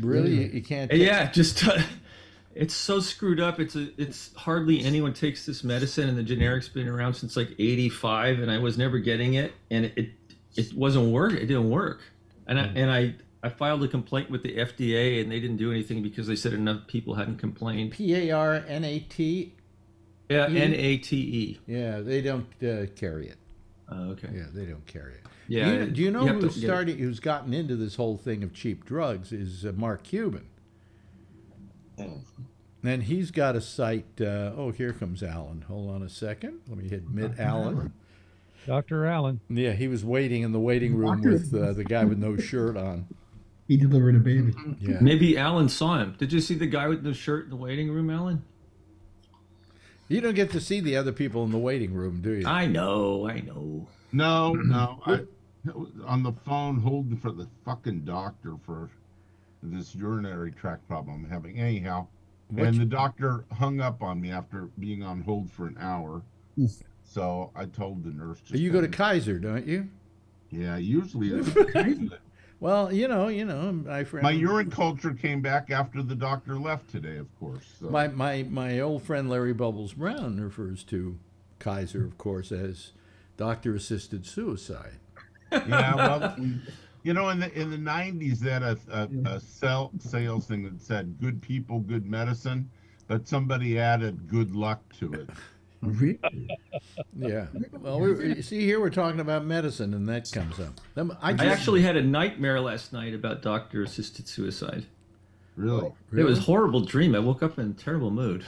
S2: Really, you, you can't.
S9: yeah, just uh, It's so screwed up. It's a, it's hardly anyone takes this medicine, and the generic's been around since like '85, and I was never getting it, and it it wasn't work. It didn't work, and I and I I filed a complaint with the FDA, and they didn't do anything because they said enough people hadn't complained.
S2: P A R N A T.
S9: Yeah? N A T E.
S2: Yeah, they don't uh, carry it.
S9: Oh, okay.
S2: Yeah, they don't carry it.
S9: Yeah,
S2: Do you, do you know
S9: you
S2: who's starting? Who's gotten into this whole thing of cheap drugs is uh, Mark Cuban. And he's got a site. Uh, oh, here comes Alan. Hold on a second. Let me hit admit Alan.
S7: Dr. Allen.
S2: Yeah, he was waiting in the waiting room
S8: Doctor.
S2: with uh, the guy with no shirt on.
S8: He delivered a baby.
S2: Yeah.
S9: Maybe Alan saw him. Did you see the guy with no shirt in the waiting room, Alan?
S2: You don't get to see the other people in the waiting room, do you?
S9: I know, I know.
S11: No, no. I on the phone holding for the fucking doctor for this urinary tract problem I'm having. Anyhow,
S2: What
S11: and the doctor hung up on me after being on hold for an hour. So I told the nurse. Just
S2: you go to Kaiser, don't you?
S11: Yeah, usually.
S2: Well, you know, you know, my friend.
S11: My urine culture came back after the doctor left today, of course. So.
S2: My, my, my old friend Larry Bubbles Brown refers to Kaiser, of course, as doctor assisted suicide.
S11: yeah, well, you know, in the in the nineties, that a a, a sell, sales thing that said "good people, good medicine," but somebody added "good luck" to it.
S2: Yeah. Well, we, see, here we're talking about medicine, and that comes up.
S9: I,
S2: just-
S9: actually had a nightmare last night about doctor-assisted suicide.
S11: Really?
S9: Oh, it was a horrible dream. I woke up in a terrible mood.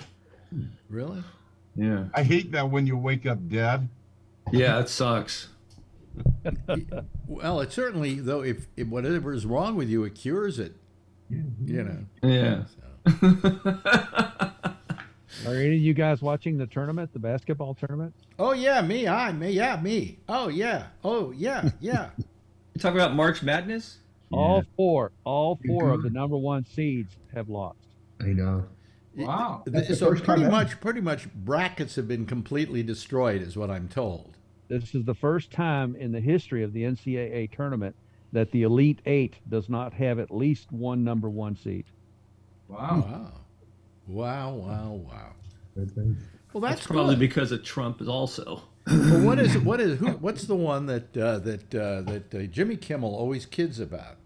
S9: Hmm.
S2: Really?
S9: Yeah.
S11: I hate that when you wake up dead.
S9: Yeah, it sucks.
S2: Well, it certainly, though, if, if whatever is wrong with you, it cures it. You know.
S9: Yeah.
S7: Are any of you guys watching the tournament, the basketball tournament?
S2: Oh yeah, me. I me. Yeah, me. Oh yeah. Oh yeah. Yeah.
S9: You talk about March Madness?
S7: All four, all four of the mm-hmm. number one seeds have lost.
S8: I know.
S4: Wow.
S8: That's
S2: so pretty
S8: time ever.
S2: much, pretty much, brackets have been completely destroyed, is what I'm told.
S7: This is the first time in the history of the NCAA tournament that the Elite Eight does not have at least one number one seed.
S4: Wow.
S2: Wow. Wow. Wow. Wow. Well,
S9: That's,
S2: that's,
S9: probably
S2: good.
S9: because of Trump is also.
S2: Well, what is what is who? What's the one that uh, that uh, that uh, Jimmy Kimmel always kids about?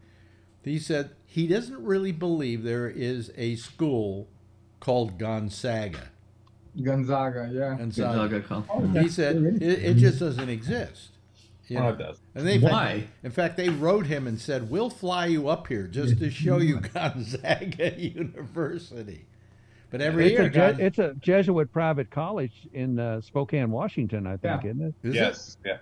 S2: He said he doesn't really believe there is a school called Gonzaga.
S4: Gonzaga, yeah.
S2: Gonzaga.
S9: Gonzaga Col-
S8: Oh,
S2: He said it, it just doesn't exist. You
S10: Oh, it does.
S2: And they
S9: Why?
S2: In fact, they wrote him and said, "We'll fly you up here just to show you Gonzaga University." But every
S7: It's
S2: year,
S7: a,
S2: Gon-
S7: Je- it's a Jesuit private college in uh, Spokane, Washington, I think,
S4: Yeah.
S7: isn't it?
S2: is it?
S10: yes. Yeah.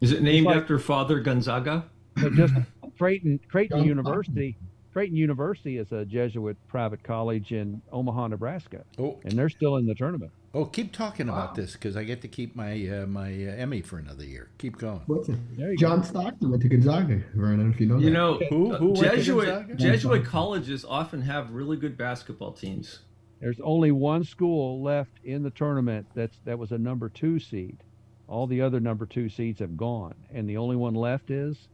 S9: Is it named
S7: like-
S9: after Father Gonzaga?
S7: But just Creighton, Creighton University, Creighton University is a Jesuit private college in Omaha, Nebraska,
S2: Oh,
S7: and they're still in the tournament.
S2: oh, keep talking about
S4: Wow.
S2: this because I get to keep my uh, my uh, Emmy for another year. Keep going.
S8: What's it?
S7: There
S8: John Stockton went to Gonzaga. Vern, I don't know if you know
S9: You
S8: that.
S9: know,
S2: Who-
S9: uh,
S2: who
S9: Jesuit Jesuit colleges often have really good basketball teams.
S7: There's only one school left in the tournament that's that was a number two seed. All the other number two seeds have gone, and the only one left is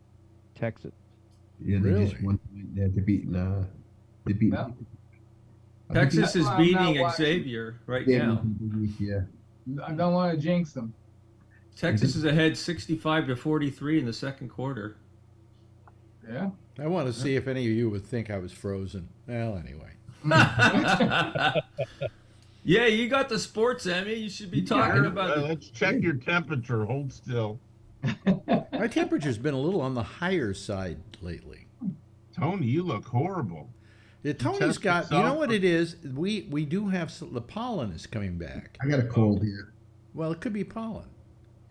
S7: Texas.
S8: Yeah, they just
S2: Really?
S8: won. Yeah, they beat. Uh, they beat.
S4: Yeah.
S9: Texas is
S4: I'm
S9: beating. Xavier right
S8: they-
S9: now.
S8: Yeah.
S4: I don't want to jinx them.
S9: Texas is ahead 65 to 43 in the second quarter.
S4: Yeah.
S2: I want to see if any of you would think I was frozen. Well, anyway.
S9: yeah, you got the sports Emmy. You should be talking
S11: Uh,
S9: about the
S11: let's check your temperature. Hold still.
S2: My temperature's been a little on the higher side lately.
S11: Tony, you look horrible.
S2: Yeah, Tony's
S11: test
S2: got. You know what it is? We we do have s- the pollen is coming back.
S8: I got a cold here.
S2: Well, it could be pollen.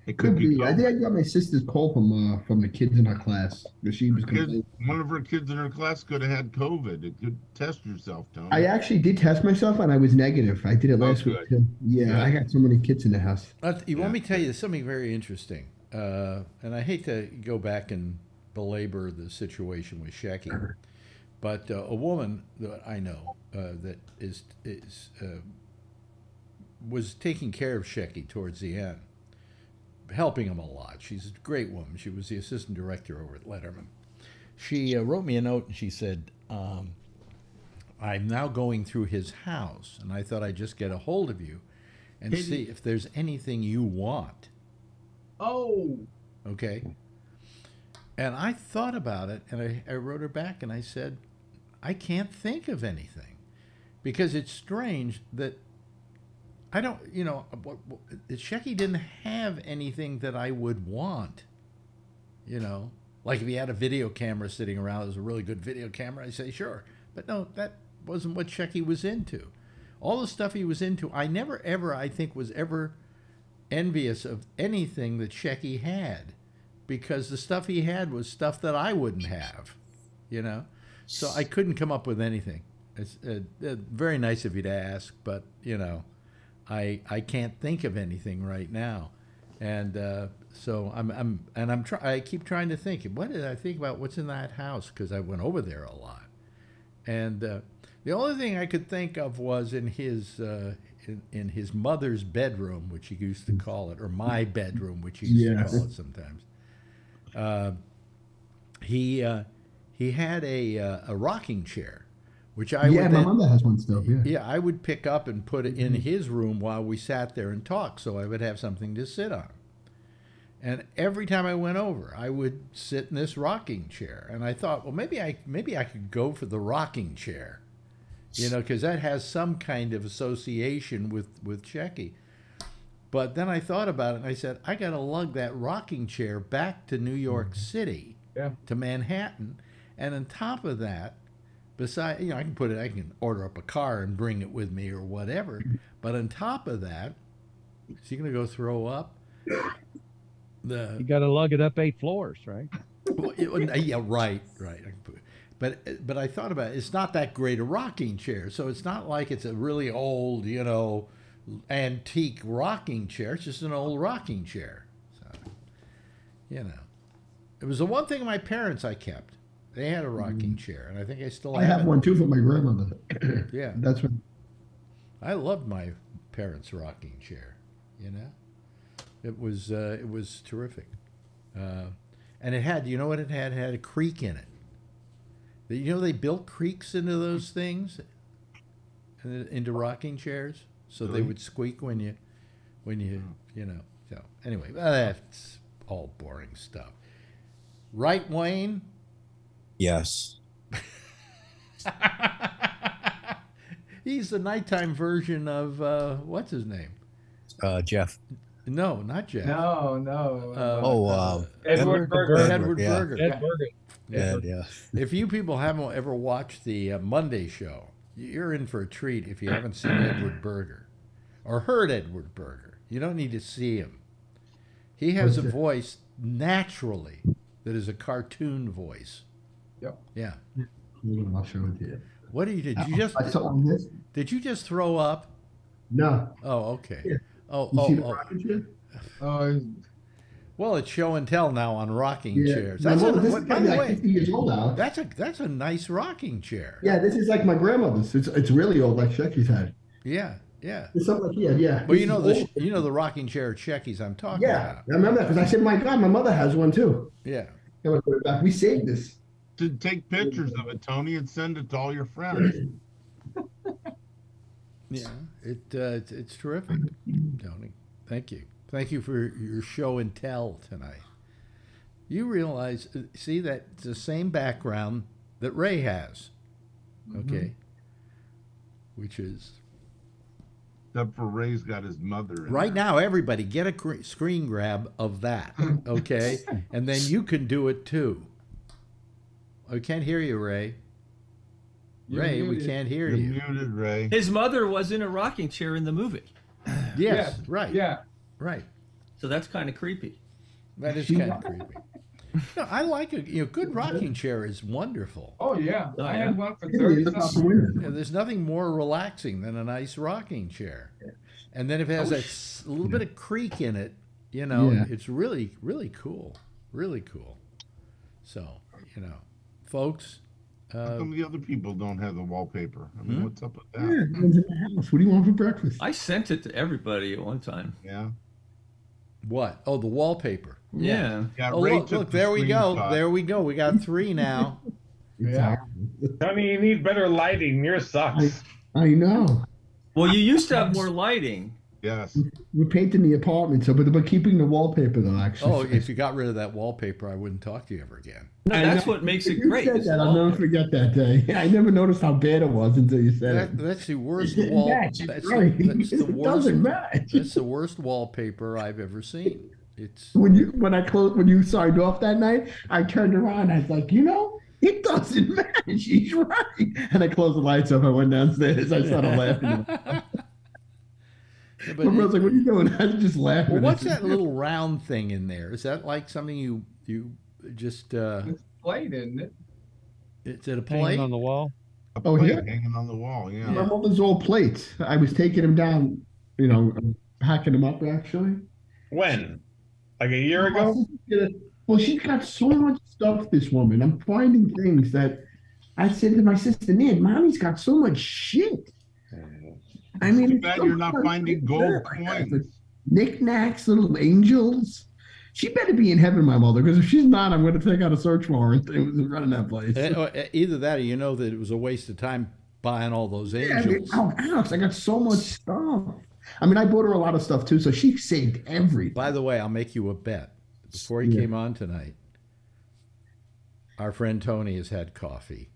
S11: It
S8: Could be. I think I got my sister's cold from uh, from the kids in our class. Because she was
S11: Kid- one of her kids in her class could have had COVID. It could test yourself, Tony.
S8: I actually did test myself and I was negative. I did it
S11: Oh,
S8: last week
S11: good.
S8: too. Yeah,
S11: Good.
S8: I got so many kids in the house.
S2: Uh, you
S11: Yeah.
S2: want me to tell you something very interesting? Uh, and I hate to go back and belabor the situation with Shecky, but uh, a woman that I know uh, that is is uh, was taking care of Shecky towards the end, helping him a lot. She's a great woman. She was the assistant director over at Letterman. She uh, wrote me a note and she said, um, I'm now going through his house, and I thought I'd just get a hold of you and see if there's anything you want.
S4: Oh,
S2: Okay. And I thought about it, and I, I wrote her back, and I said, I can't think of anything, because it's strange that I don't, you know, uh, what, what, uh, Shecky didn't have anything that I would want. You know, like if he had a video camera sitting around, it was a really good video camera, I'd say sure. But no, that wasn't what Shecky was into. All the stuff he was into, I never ever, I think, was ever envious of anything that Shecky had, because the stuff he had was stuff that I wouldn't have. You know, so I couldn't come up with anything. It's uh, uh, very nice of you to ask, but you know, I I can't think of anything right now, and uh, so I'm I'm and I'm try I keep trying to think. What did I think about? What's in that house? Because I went over there a lot, and uh, the only thing I could think of was in his uh, in, in his mother's bedroom, which he used to call it, or my bedroom, which he used
S8: Yes.
S2: to call it sometimes. Uh, he uh, he had a uh, a rocking chair, which I
S8: yeah,
S2: would
S8: my mother has one still. Yeah.
S2: yeah, I would pick up and put it in his room while we sat there and talked, so I would have something to sit on. And every time I went over, I would sit in this rocking chair, and I thought, well, maybe I maybe I could go for the rocking chair, you know, because that has some kind of association with with Shecky. But then I thought about it, and I said, I got to lug that rocking chair back to New York mm-hmm. City,
S4: Yeah.
S2: to Manhattan, and on top of that, beside you know, I can put it, I can order up a car and bring it with me or whatever. But on top of that, is he going to go throw up? The
S7: You got to lug it up eight floors, right?
S2: yeah, right, right. I can put- But but I thought about it. It's not that great a rocking chair, so it's not like it's a really old, you know, antique rocking chair. It's just an old rocking chair. So, you know, it was the one thing my parents I kept. They had a rocking chair, and I think I still
S8: I
S2: have,
S8: have one too for my grandmother.
S2: Yeah,
S8: That's what.
S2: I loved my parents' rocking chair. You know, it was uh, it was terrific, uh, and it had you know what it had it had a creak in it. You know they built creaks into those things, uh, into rocking chairs, so they would squeak when you, when you you know. So anyway, well, that's all boring stuff. Right, Wayne?
S12: Yes.
S2: He's the nighttime version of uh, what's his name?
S12: Uh, Jeff.
S2: No, not Jeff.
S4: no, no.
S2: Uh,
S12: Oh, uh,
S4: Edward Berger.
S2: Edward
S12: yeah.
S2: Berger.
S7: Ed Bergen.
S2: Yeah.
S12: Ed, yeah.
S2: If you people haven't ever watched the uh, Monday show, you're in for a treat if you haven't seen Edward Berger or heard Edward Berger. You don't need to see him. He has a voice naturally that is a cartoon voice.
S4: Yep.
S2: Yeah.
S8: I'll show it to you.
S2: What did you did you just
S8: I saw on this.
S2: did you just throw up?
S8: No.
S2: Oh, okay.
S8: Yeah.
S2: Oh,
S8: You
S2: oh, oh.
S4: Oh,
S2: Well, it's show and tell now on rocking
S8: Yeah.
S2: chairs.
S8: My
S2: That's a,
S8: this
S2: what-
S8: is
S2: by
S8: probably
S2: the
S8: like
S2: way,
S8: 50 years old now.
S2: that's a that's a nice rocking chair.
S8: Yeah, this is like my grandmother's. It's it's really old, like Shecky's had.
S2: Yeah, yeah.
S8: It's something like yeah, yeah.
S2: Well,
S8: This
S2: you know the
S8: old.
S2: you know the rocking chair at Shecky's I'm talking
S8: Yeah,
S2: about.
S8: I remember that because I said, "My God, my mother has one too."
S2: Yeah.
S8: Yeah, we back. We saved this.
S11: To take pictures of it, Tony, and send it to all your friends.
S2: Yeah, it uh, it's, it's terrific, Tony. Thank you, thank you for your show and tell tonight. You realize, uh, see that it's the same background that Ray has, okay, which is
S11: Except for Ray's got his mother. In
S2: right
S11: there.
S2: now. Everybody get a cr- screen grab of that, okay, and then you can do it too. I can't hear you, Ray.
S4: You're
S2: Ray, we can't hear
S11: You're
S2: you.
S11: muted, Ray.
S9: His mother was in a rocking chair in the movie,
S2: Yes,
S4: Yeah,
S2: right,
S4: yeah.
S2: Right.
S9: so that's kind of creepy.
S2: That is kind of creepy. No, I like a you know good rocking chair is wonderful.
S4: Oh yeah.
S9: Oh,
S4: I
S9: yeah.
S4: had one for thirty
S8: look out the
S4: something.
S2: Yeah, there's nothing more relaxing than a nice rocking chair. And then if it has a little bit of creak in it, you know,
S8: Yeah.
S2: it's really really cool, really cool. So you know, folks,
S11: How
S2: uh,
S11: come the other people don't have the wallpaper? I mean,
S2: Hmm?
S11: what's up with
S8: Yeah,
S11: that?
S8: everyone's in the house. What do you want for breakfast?
S9: I sent it to everybody at one time.
S11: Yeah.
S2: What? Oh, the wallpaper.
S9: Yeah.
S11: Yeah.
S2: Oh look, look,
S11: the
S2: there we go,
S11: screenshot.
S2: there we go. We got three now.
S8: It's
S4: Yeah.
S8: horrible.
S10: Tony, you need better lighting. Yours sucks.
S8: I know.
S9: Well, you used to have more lighting.
S11: Yes.
S8: We're painting the apartment, so but but keeping the wallpaper though. Actually,
S2: Oh, if you got rid of that wallpaper, I wouldn't talk to you ever again.
S9: And that's
S8: know.
S9: what makes it
S8: You
S9: great.
S8: said that. I'll never forget that day. I never noticed how bad it was until you said
S2: That,
S8: it.
S2: that's the worst
S8: didn't
S2: wall.
S8: match,
S2: That's,
S8: right.
S2: the, that's the
S8: It
S2: worst.
S8: doesn't match.
S2: That's the worst wallpaper I've ever seen. It's
S8: When you when I closed when you signed off that night, I turned around. I was like, you know, it doesn't match. He's right. And I closed the lights up. I went downstairs. I started laughing.
S2: Yeah,
S8: My brother's like, "What are you doing?" I was just laughing.
S2: Well, what's that little round thing in there? Is that like something you you just? uh
S4: It's plate, isn't it?
S2: It's at a
S7: Hanging
S2: plate.
S7: on the wall.
S11: A
S8: Oh,
S11: plate
S8: yeah?
S11: hanging on the wall. Yeah.
S8: My mother's all plates. I was taking them down. You know, packing them up actually.
S10: When? Like a year ago?
S8: Well, she's got so much stuff. This woman. I'm finding things that I said to my sister, "Nan, mommy's got so much shit." I mean,
S11: Too bad
S8: so
S11: you're not finding gold coins.
S8: knickknacks, little angels. She better be in heaven, my mother, because if she's not, I'm going to take out a search warrant and run in that place.
S2: Eh, oh, eh, Either that, or you know that it was a waste of time buying all those
S8: Yeah, I mean,
S2: angels.
S8: oh, Alex, I got so much stuff. I mean, I bought her a lot of stuff too, so she saved everything.
S2: By the way, I'll make you a bet. Before he
S8: Yeah.
S2: came on tonight, our friend Tony has had coffee.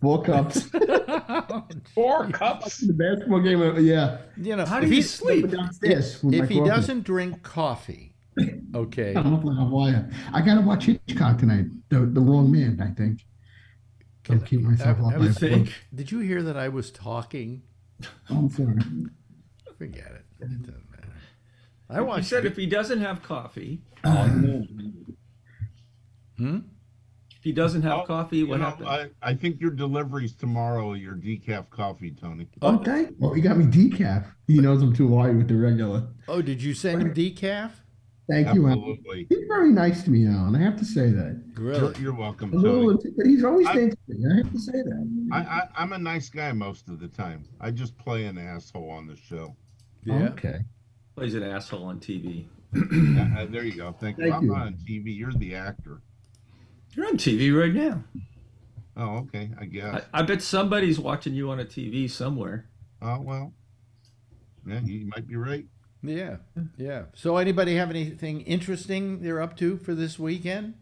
S8: Four cups.
S10: Four cups.
S8: the basketball game, uh, yeah.
S2: You know,
S9: How
S2: if
S9: do you sleep?
S8: Downstairs
S2: If, if he
S8: coffee.
S2: doesn't drink coffee, okay,
S8: I'm up like a wire. I got to watch Hitchcock tonight. The, the wrong man, I think. I'll keep myself
S2: I-
S8: off
S2: I
S8: my
S2: would
S9: think.
S2: Did you hear that I was talking?
S8: I'm sorry.
S2: Forget it. It doesn't matter. I
S9: I
S2: watched.
S9: said if he doesn't have coffee,
S2: Hmm?
S9: If he doesn't have
S11: Oh,
S9: coffee, what
S11: know,
S9: happens?
S11: I, I think your delivery's tomorrow. Your decaf coffee, Tony.
S2: Oh.
S8: Okay. Well, he got me decaf. He knows I'm too high with the regular.
S2: Oh, did you send him decaf?
S8: Thank you, Alan.
S11: Absolutely.
S8: He's very nice to me, Alan. I have to say that.
S11: You're,
S2: Really?
S11: you're welcome,
S8: A little,
S11: Tony.
S8: but he's always
S11: I-
S8: thanked me. I have to say that.
S11: I, I, I'm a nice guy most of the time. I just play an asshole on the show.
S2: Yeah.
S8: Okay.
S9: Plays an asshole on TV.
S11: Uh, there you go. Thank you.
S8: Thank
S11: I'm
S8: you.
S11: not on TV. You're the actor.
S9: You're on TV right now.
S11: Oh, okay. I guess.
S9: I, I bet somebody's watching you on a TV somewhere.
S11: Oh well. Yeah, you might be right.
S2: Yeah. Yeah. So, anybody have anything interesting they're up to for this weekend?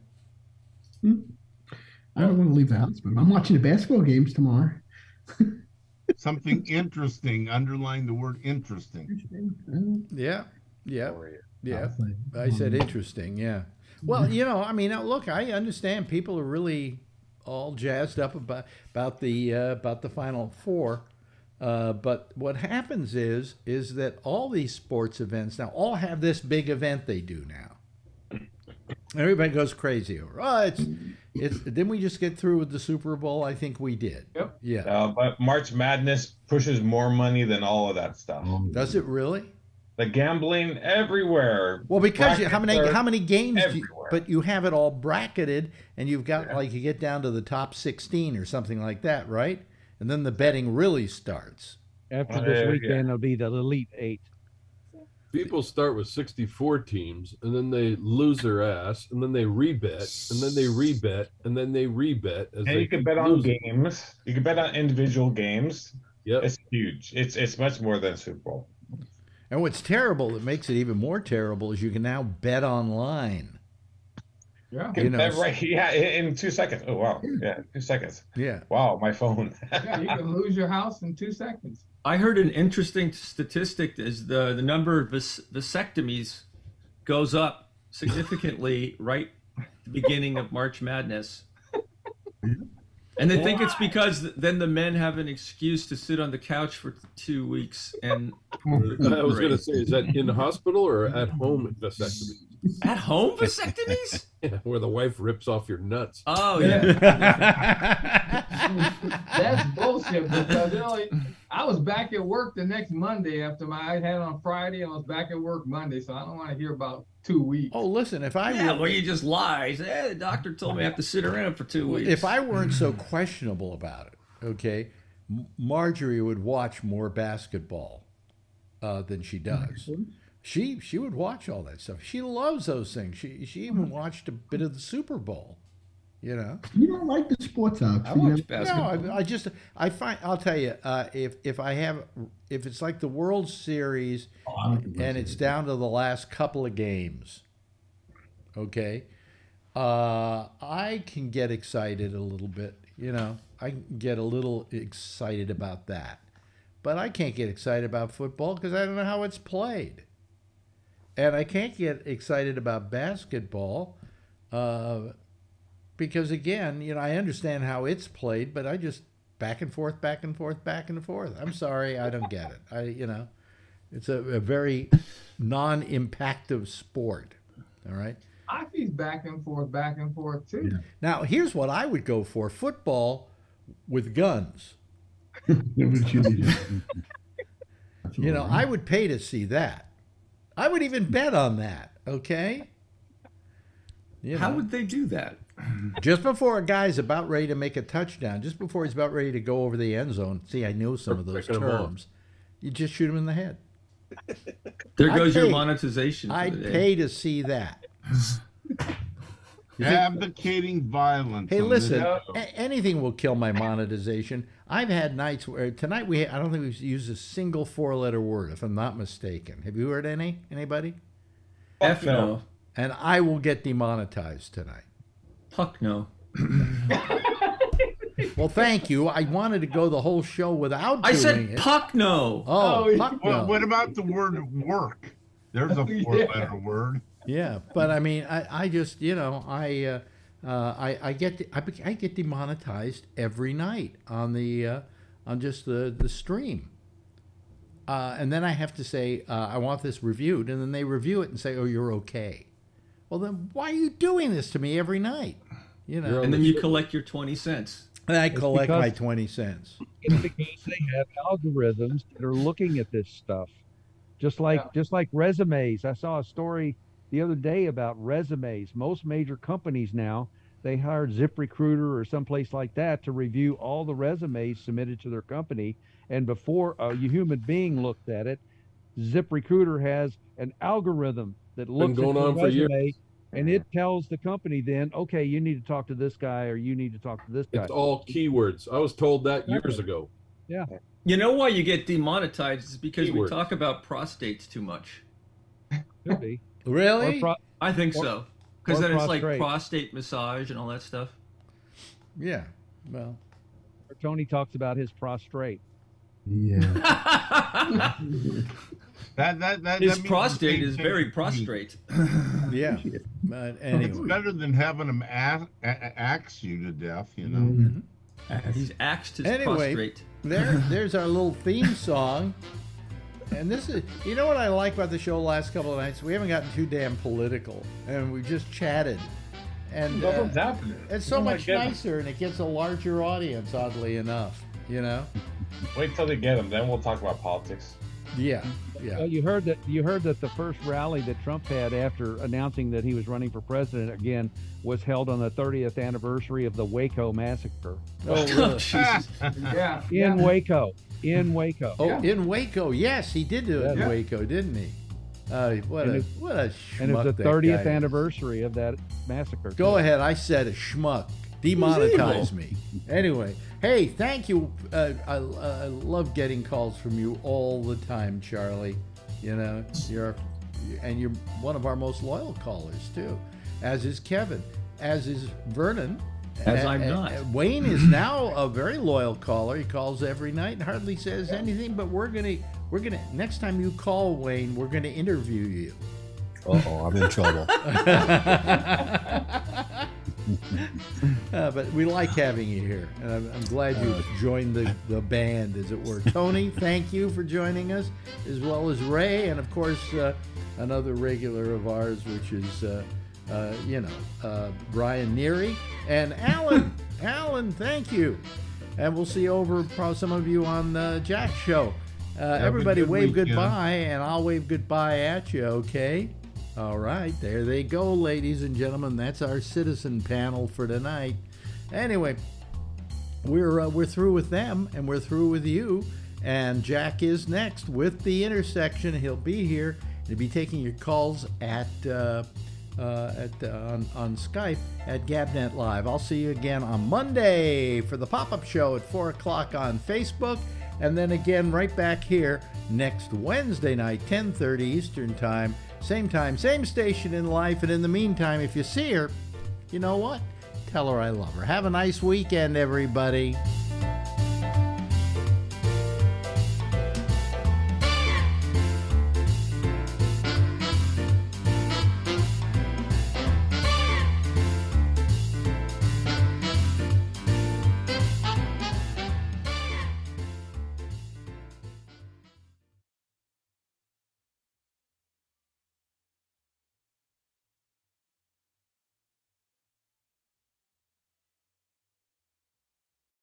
S2: Hmm?
S8: I don't want to leave the house, but I'm watching the basketball games tomorrow.
S11: Something interesting. Underline the word interesting.
S2: Uh, yeah. Yeah.
S8: Yeah.
S2: I said um, interesting. Yeah. Well, you know, I mean, uh, look, I understand people are really all jazzed up about about the uh, about the Final Four, uh, but what happens is is that all these sports events now all have this big event they do now. Everybody goes crazy over. Oh, it's it's. Didn't we just get through with the Super Bowl? I think we did.
S4: Yep.
S2: Yeah.
S10: Uh, but March Madness pushes more money than all of that stuff.
S2: Does it really?
S10: The gambling everywhere.
S2: Well, because you, how many
S10: are
S2: how many games? Do you, but you have it all bracketed, and you've got like you get down to the top sixteen or something like that, right? And then the betting really starts.
S7: After
S10: Uh,
S7: this
S10: yeah.
S7: weekend, it'll be the Elite Eight.
S6: People start with 64 teams, and then they lose their ass, and then they rebet, and then they rebet, and then they rebet. As
S10: And
S6: they
S10: you can bet on
S6: losing.
S10: games. You can bet on individual games.
S6: Yep.
S10: It's huge. It's it's much more than Super Bowl.
S2: And what's terrible that makes it even more terrible is you can now bet online.
S4: Yeah.
S10: You
S2: know,
S10: bet right, yeah, in, in two seconds. Oh wow, yeah, two seconds.
S2: Yeah.
S10: Wow, my phone.
S4: Yeah, you can lose your house in two seconds.
S9: I heard an interesting statistic is the the number of vas- vasectomies goes up significantly right at the beginning of March Madness. And they think it's because then the men have an excuse to sit on the couch for two weeks and
S6: I was going to say, is that in the hospital or at home vasectomy?
S9: At home vasectomies.
S6: Yeah, where the wife rips off your nuts.
S9: Oh yeah.
S4: That's bullshit because you know, I was back at work the next Monday after my I had on Friday and I was back at work Monday, so I don't want to hear about two weeks.
S2: Oh, listen, if I
S9: Yeah,
S2: were,
S9: well, you just lie. Say, "Eh, the doctor told me I have to sit around for two weeks.
S2: if I weren't so questionable about it, okay, Marjorie would watch more basketball uh, than she does. She she would watch all that stuff. She loves those things. She she even watched a bit of the Super Bowl. You know.
S8: You don't like the sports ops.
S9: I
S8: you
S9: watch
S8: know?
S9: basketball.
S2: No, I, I just I find I'll tell you uh, if if I have if it's like the World Series
S8: Oh, I like World
S2: and it's
S8: Series.
S2: down to the last couple of games, okay, uh, I can get excited a little bit. You know, I can get a little excited about that, but I can't get excited about football because I don't know how it's played, and I can't get excited about basketball. Uh, because again, you know, I understand how it's played, but I just back and forth, back and forth, back and forth. I'm sorry, I don't get it. I, you know, it's a, a very non-impactive sport. All right.
S4: Hockey's back and forth, back and forth too.
S2: Now, here's what I would go for: football with guns.
S8: What you.
S2: You know, I would pay to see that. I would even bet on that. Okay. You
S9: How would they do that?
S2: just before a guy's about ready to make a touchdown, just before he's about ready to go over the end zone. See, I know some of those
S6: Picking 'em off.
S2: terms. You just shoot him in the head.
S9: There
S2: I'd
S9: goes your monetization.
S2: I'd
S9: day.
S2: pay to see that. You think-
S11: Advocating violence.
S2: Hey, listen, a- anything will kill my monetization. I've had nights where tonight we I don't think we've used a single four-letter word, if I'm not mistaken. Have you heard any? Anybody?
S9: F no.
S2: And I will get demonetized tonight.
S9: Puck no.
S2: Well, thank you. I wanted to go the whole show without
S9: I
S2: doing
S9: said
S2: it.
S9: puck no.
S2: Oh,
S4: Oh,
S2: puck
S11: Well,
S2: no.
S11: what about the word work? There's a four-letter word.
S2: Yeah, but I mean, I, I just you know I uh, uh, I I get I, I get demonetized every night on the uh, on just the the stream, uh, and then I have to say uh, I want this reviewed, and then they review it and say, oh, you're okay. Well, then why are you doing this to me every night? You know,
S9: And then you collect your twenty cents.
S2: and I collect my twenty cents.
S7: It's because they have algorithms that are looking at this stuff. Just like
S4: Yeah.
S7: just like resumes. I saw a story the other day about resumes. Most major companies now they hired ZipRecruiter or someplace like that to review all the resumes submitted to their company. And before uh, a human being looked at it, ZipRecruiter has an algorithm that looks
S6: going
S7: at your
S6: on for years.
S7: resume and it tells the company then, okay, you need to talk to this guy or you need to talk to this guy.
S6: It's all keywords. I was told that years ago.
S7: Yeah.
S9: You know why you get demonetized is because we talk about prostates too much.
S7: Could be.
S2: Really?
S7: Or pro-
S9: I think
S7: Or-
S9: so. Because
S7: or
S9: then it's like prostate massage and all that stuff.
S2: yeah. Well,
S7: Tony talks about his prostrate.
S8: Yeah.
S11: That that that
S9: His
S11: that
S9: prostate is very prostrate.
S2: yeah. But
S11: It's better than having him a- a- axe you to death, you know.
S2: Mm-hmm.
S9: He's axed his
S2: Anyway.
S9: prostrate.
S2: there there's our little theme song and this is you know what i like about the show the last couple of nights we haven't gotten too damn political and we just chatted and uh,
S10: happening.
S2: it's so
S10: Oh
S2: much
S10: goodness.
S2: nicer and it gets a larger audience oddly enough you know
S10: Wait till they get them, then we'll talk about politics.
S2: yeah yeah
S7: Well, you heard that you heard that the first rally that Trump had after announcing that he was running for president again was held on the 30th anniversary of the Waco massacre
S2: oh really
S9: Jesus.
S4: Yeah.
S7: in
S4: yeah.
S7: Waco. In Waco.
S2: oh
S4: Yeah.
S2: in waco yes he did do it in waco didn't he uh, what
S7: And
S2: a
S7: it-
S2: what a
S7: and it was the 30th
S2: guy is.
S7: anniversary of that massacre.
S2: Go
S7: too.
S2: ahead. I said a schmuck. Demonetize me. Anyway, hey, thank you. Uh, I, I love getting calls from you all the time, Charlie. You know, you're and you're one of our most loyal callers too, as is Kevin, as is Vernon.
S9: As I'm not.
S2: Wayne is now a very loyal caller. He calls every night and hardly says anything. But we're gonna, we're gonna. Next time you call Wayne, we're gonna interview you.
S12: Uh oh, I'm in trouble.
S2: Uh, but we like having you here, and I'm, I'm glad you joined the, the band, as it were. Tony, thank you for joining us, as well as Ray, and of course uh, another regular of ours, which is uh, you know uh, Brian Neary and Alan. Alan, thank you, and we'll see over probably some of you on the Jack show. Uh, everybody,
S11: good
S2: wave
S11: weekend.
S2: goodbye, and I'll wave goodbye at you. Okay. All right, there they go, ladies and gentlemen. That's our citizen panel for tonight. Anyway, we're uh, we're through with them, and we're through with you. And Jack is next with the intersection. He'll be here. He'll be taking your calls at uh, uh, at uh, on, on Skype at Gabnet Live. I'll see you again on Monday for the pop-up show at four o'clock on Facebook, and then again right back here next Wednesday night, 10:30 Eastern Time, same time, same station in life. And in the meantime, if you see her, you know what? Tell her I love her. Have a nice weekend, everybody.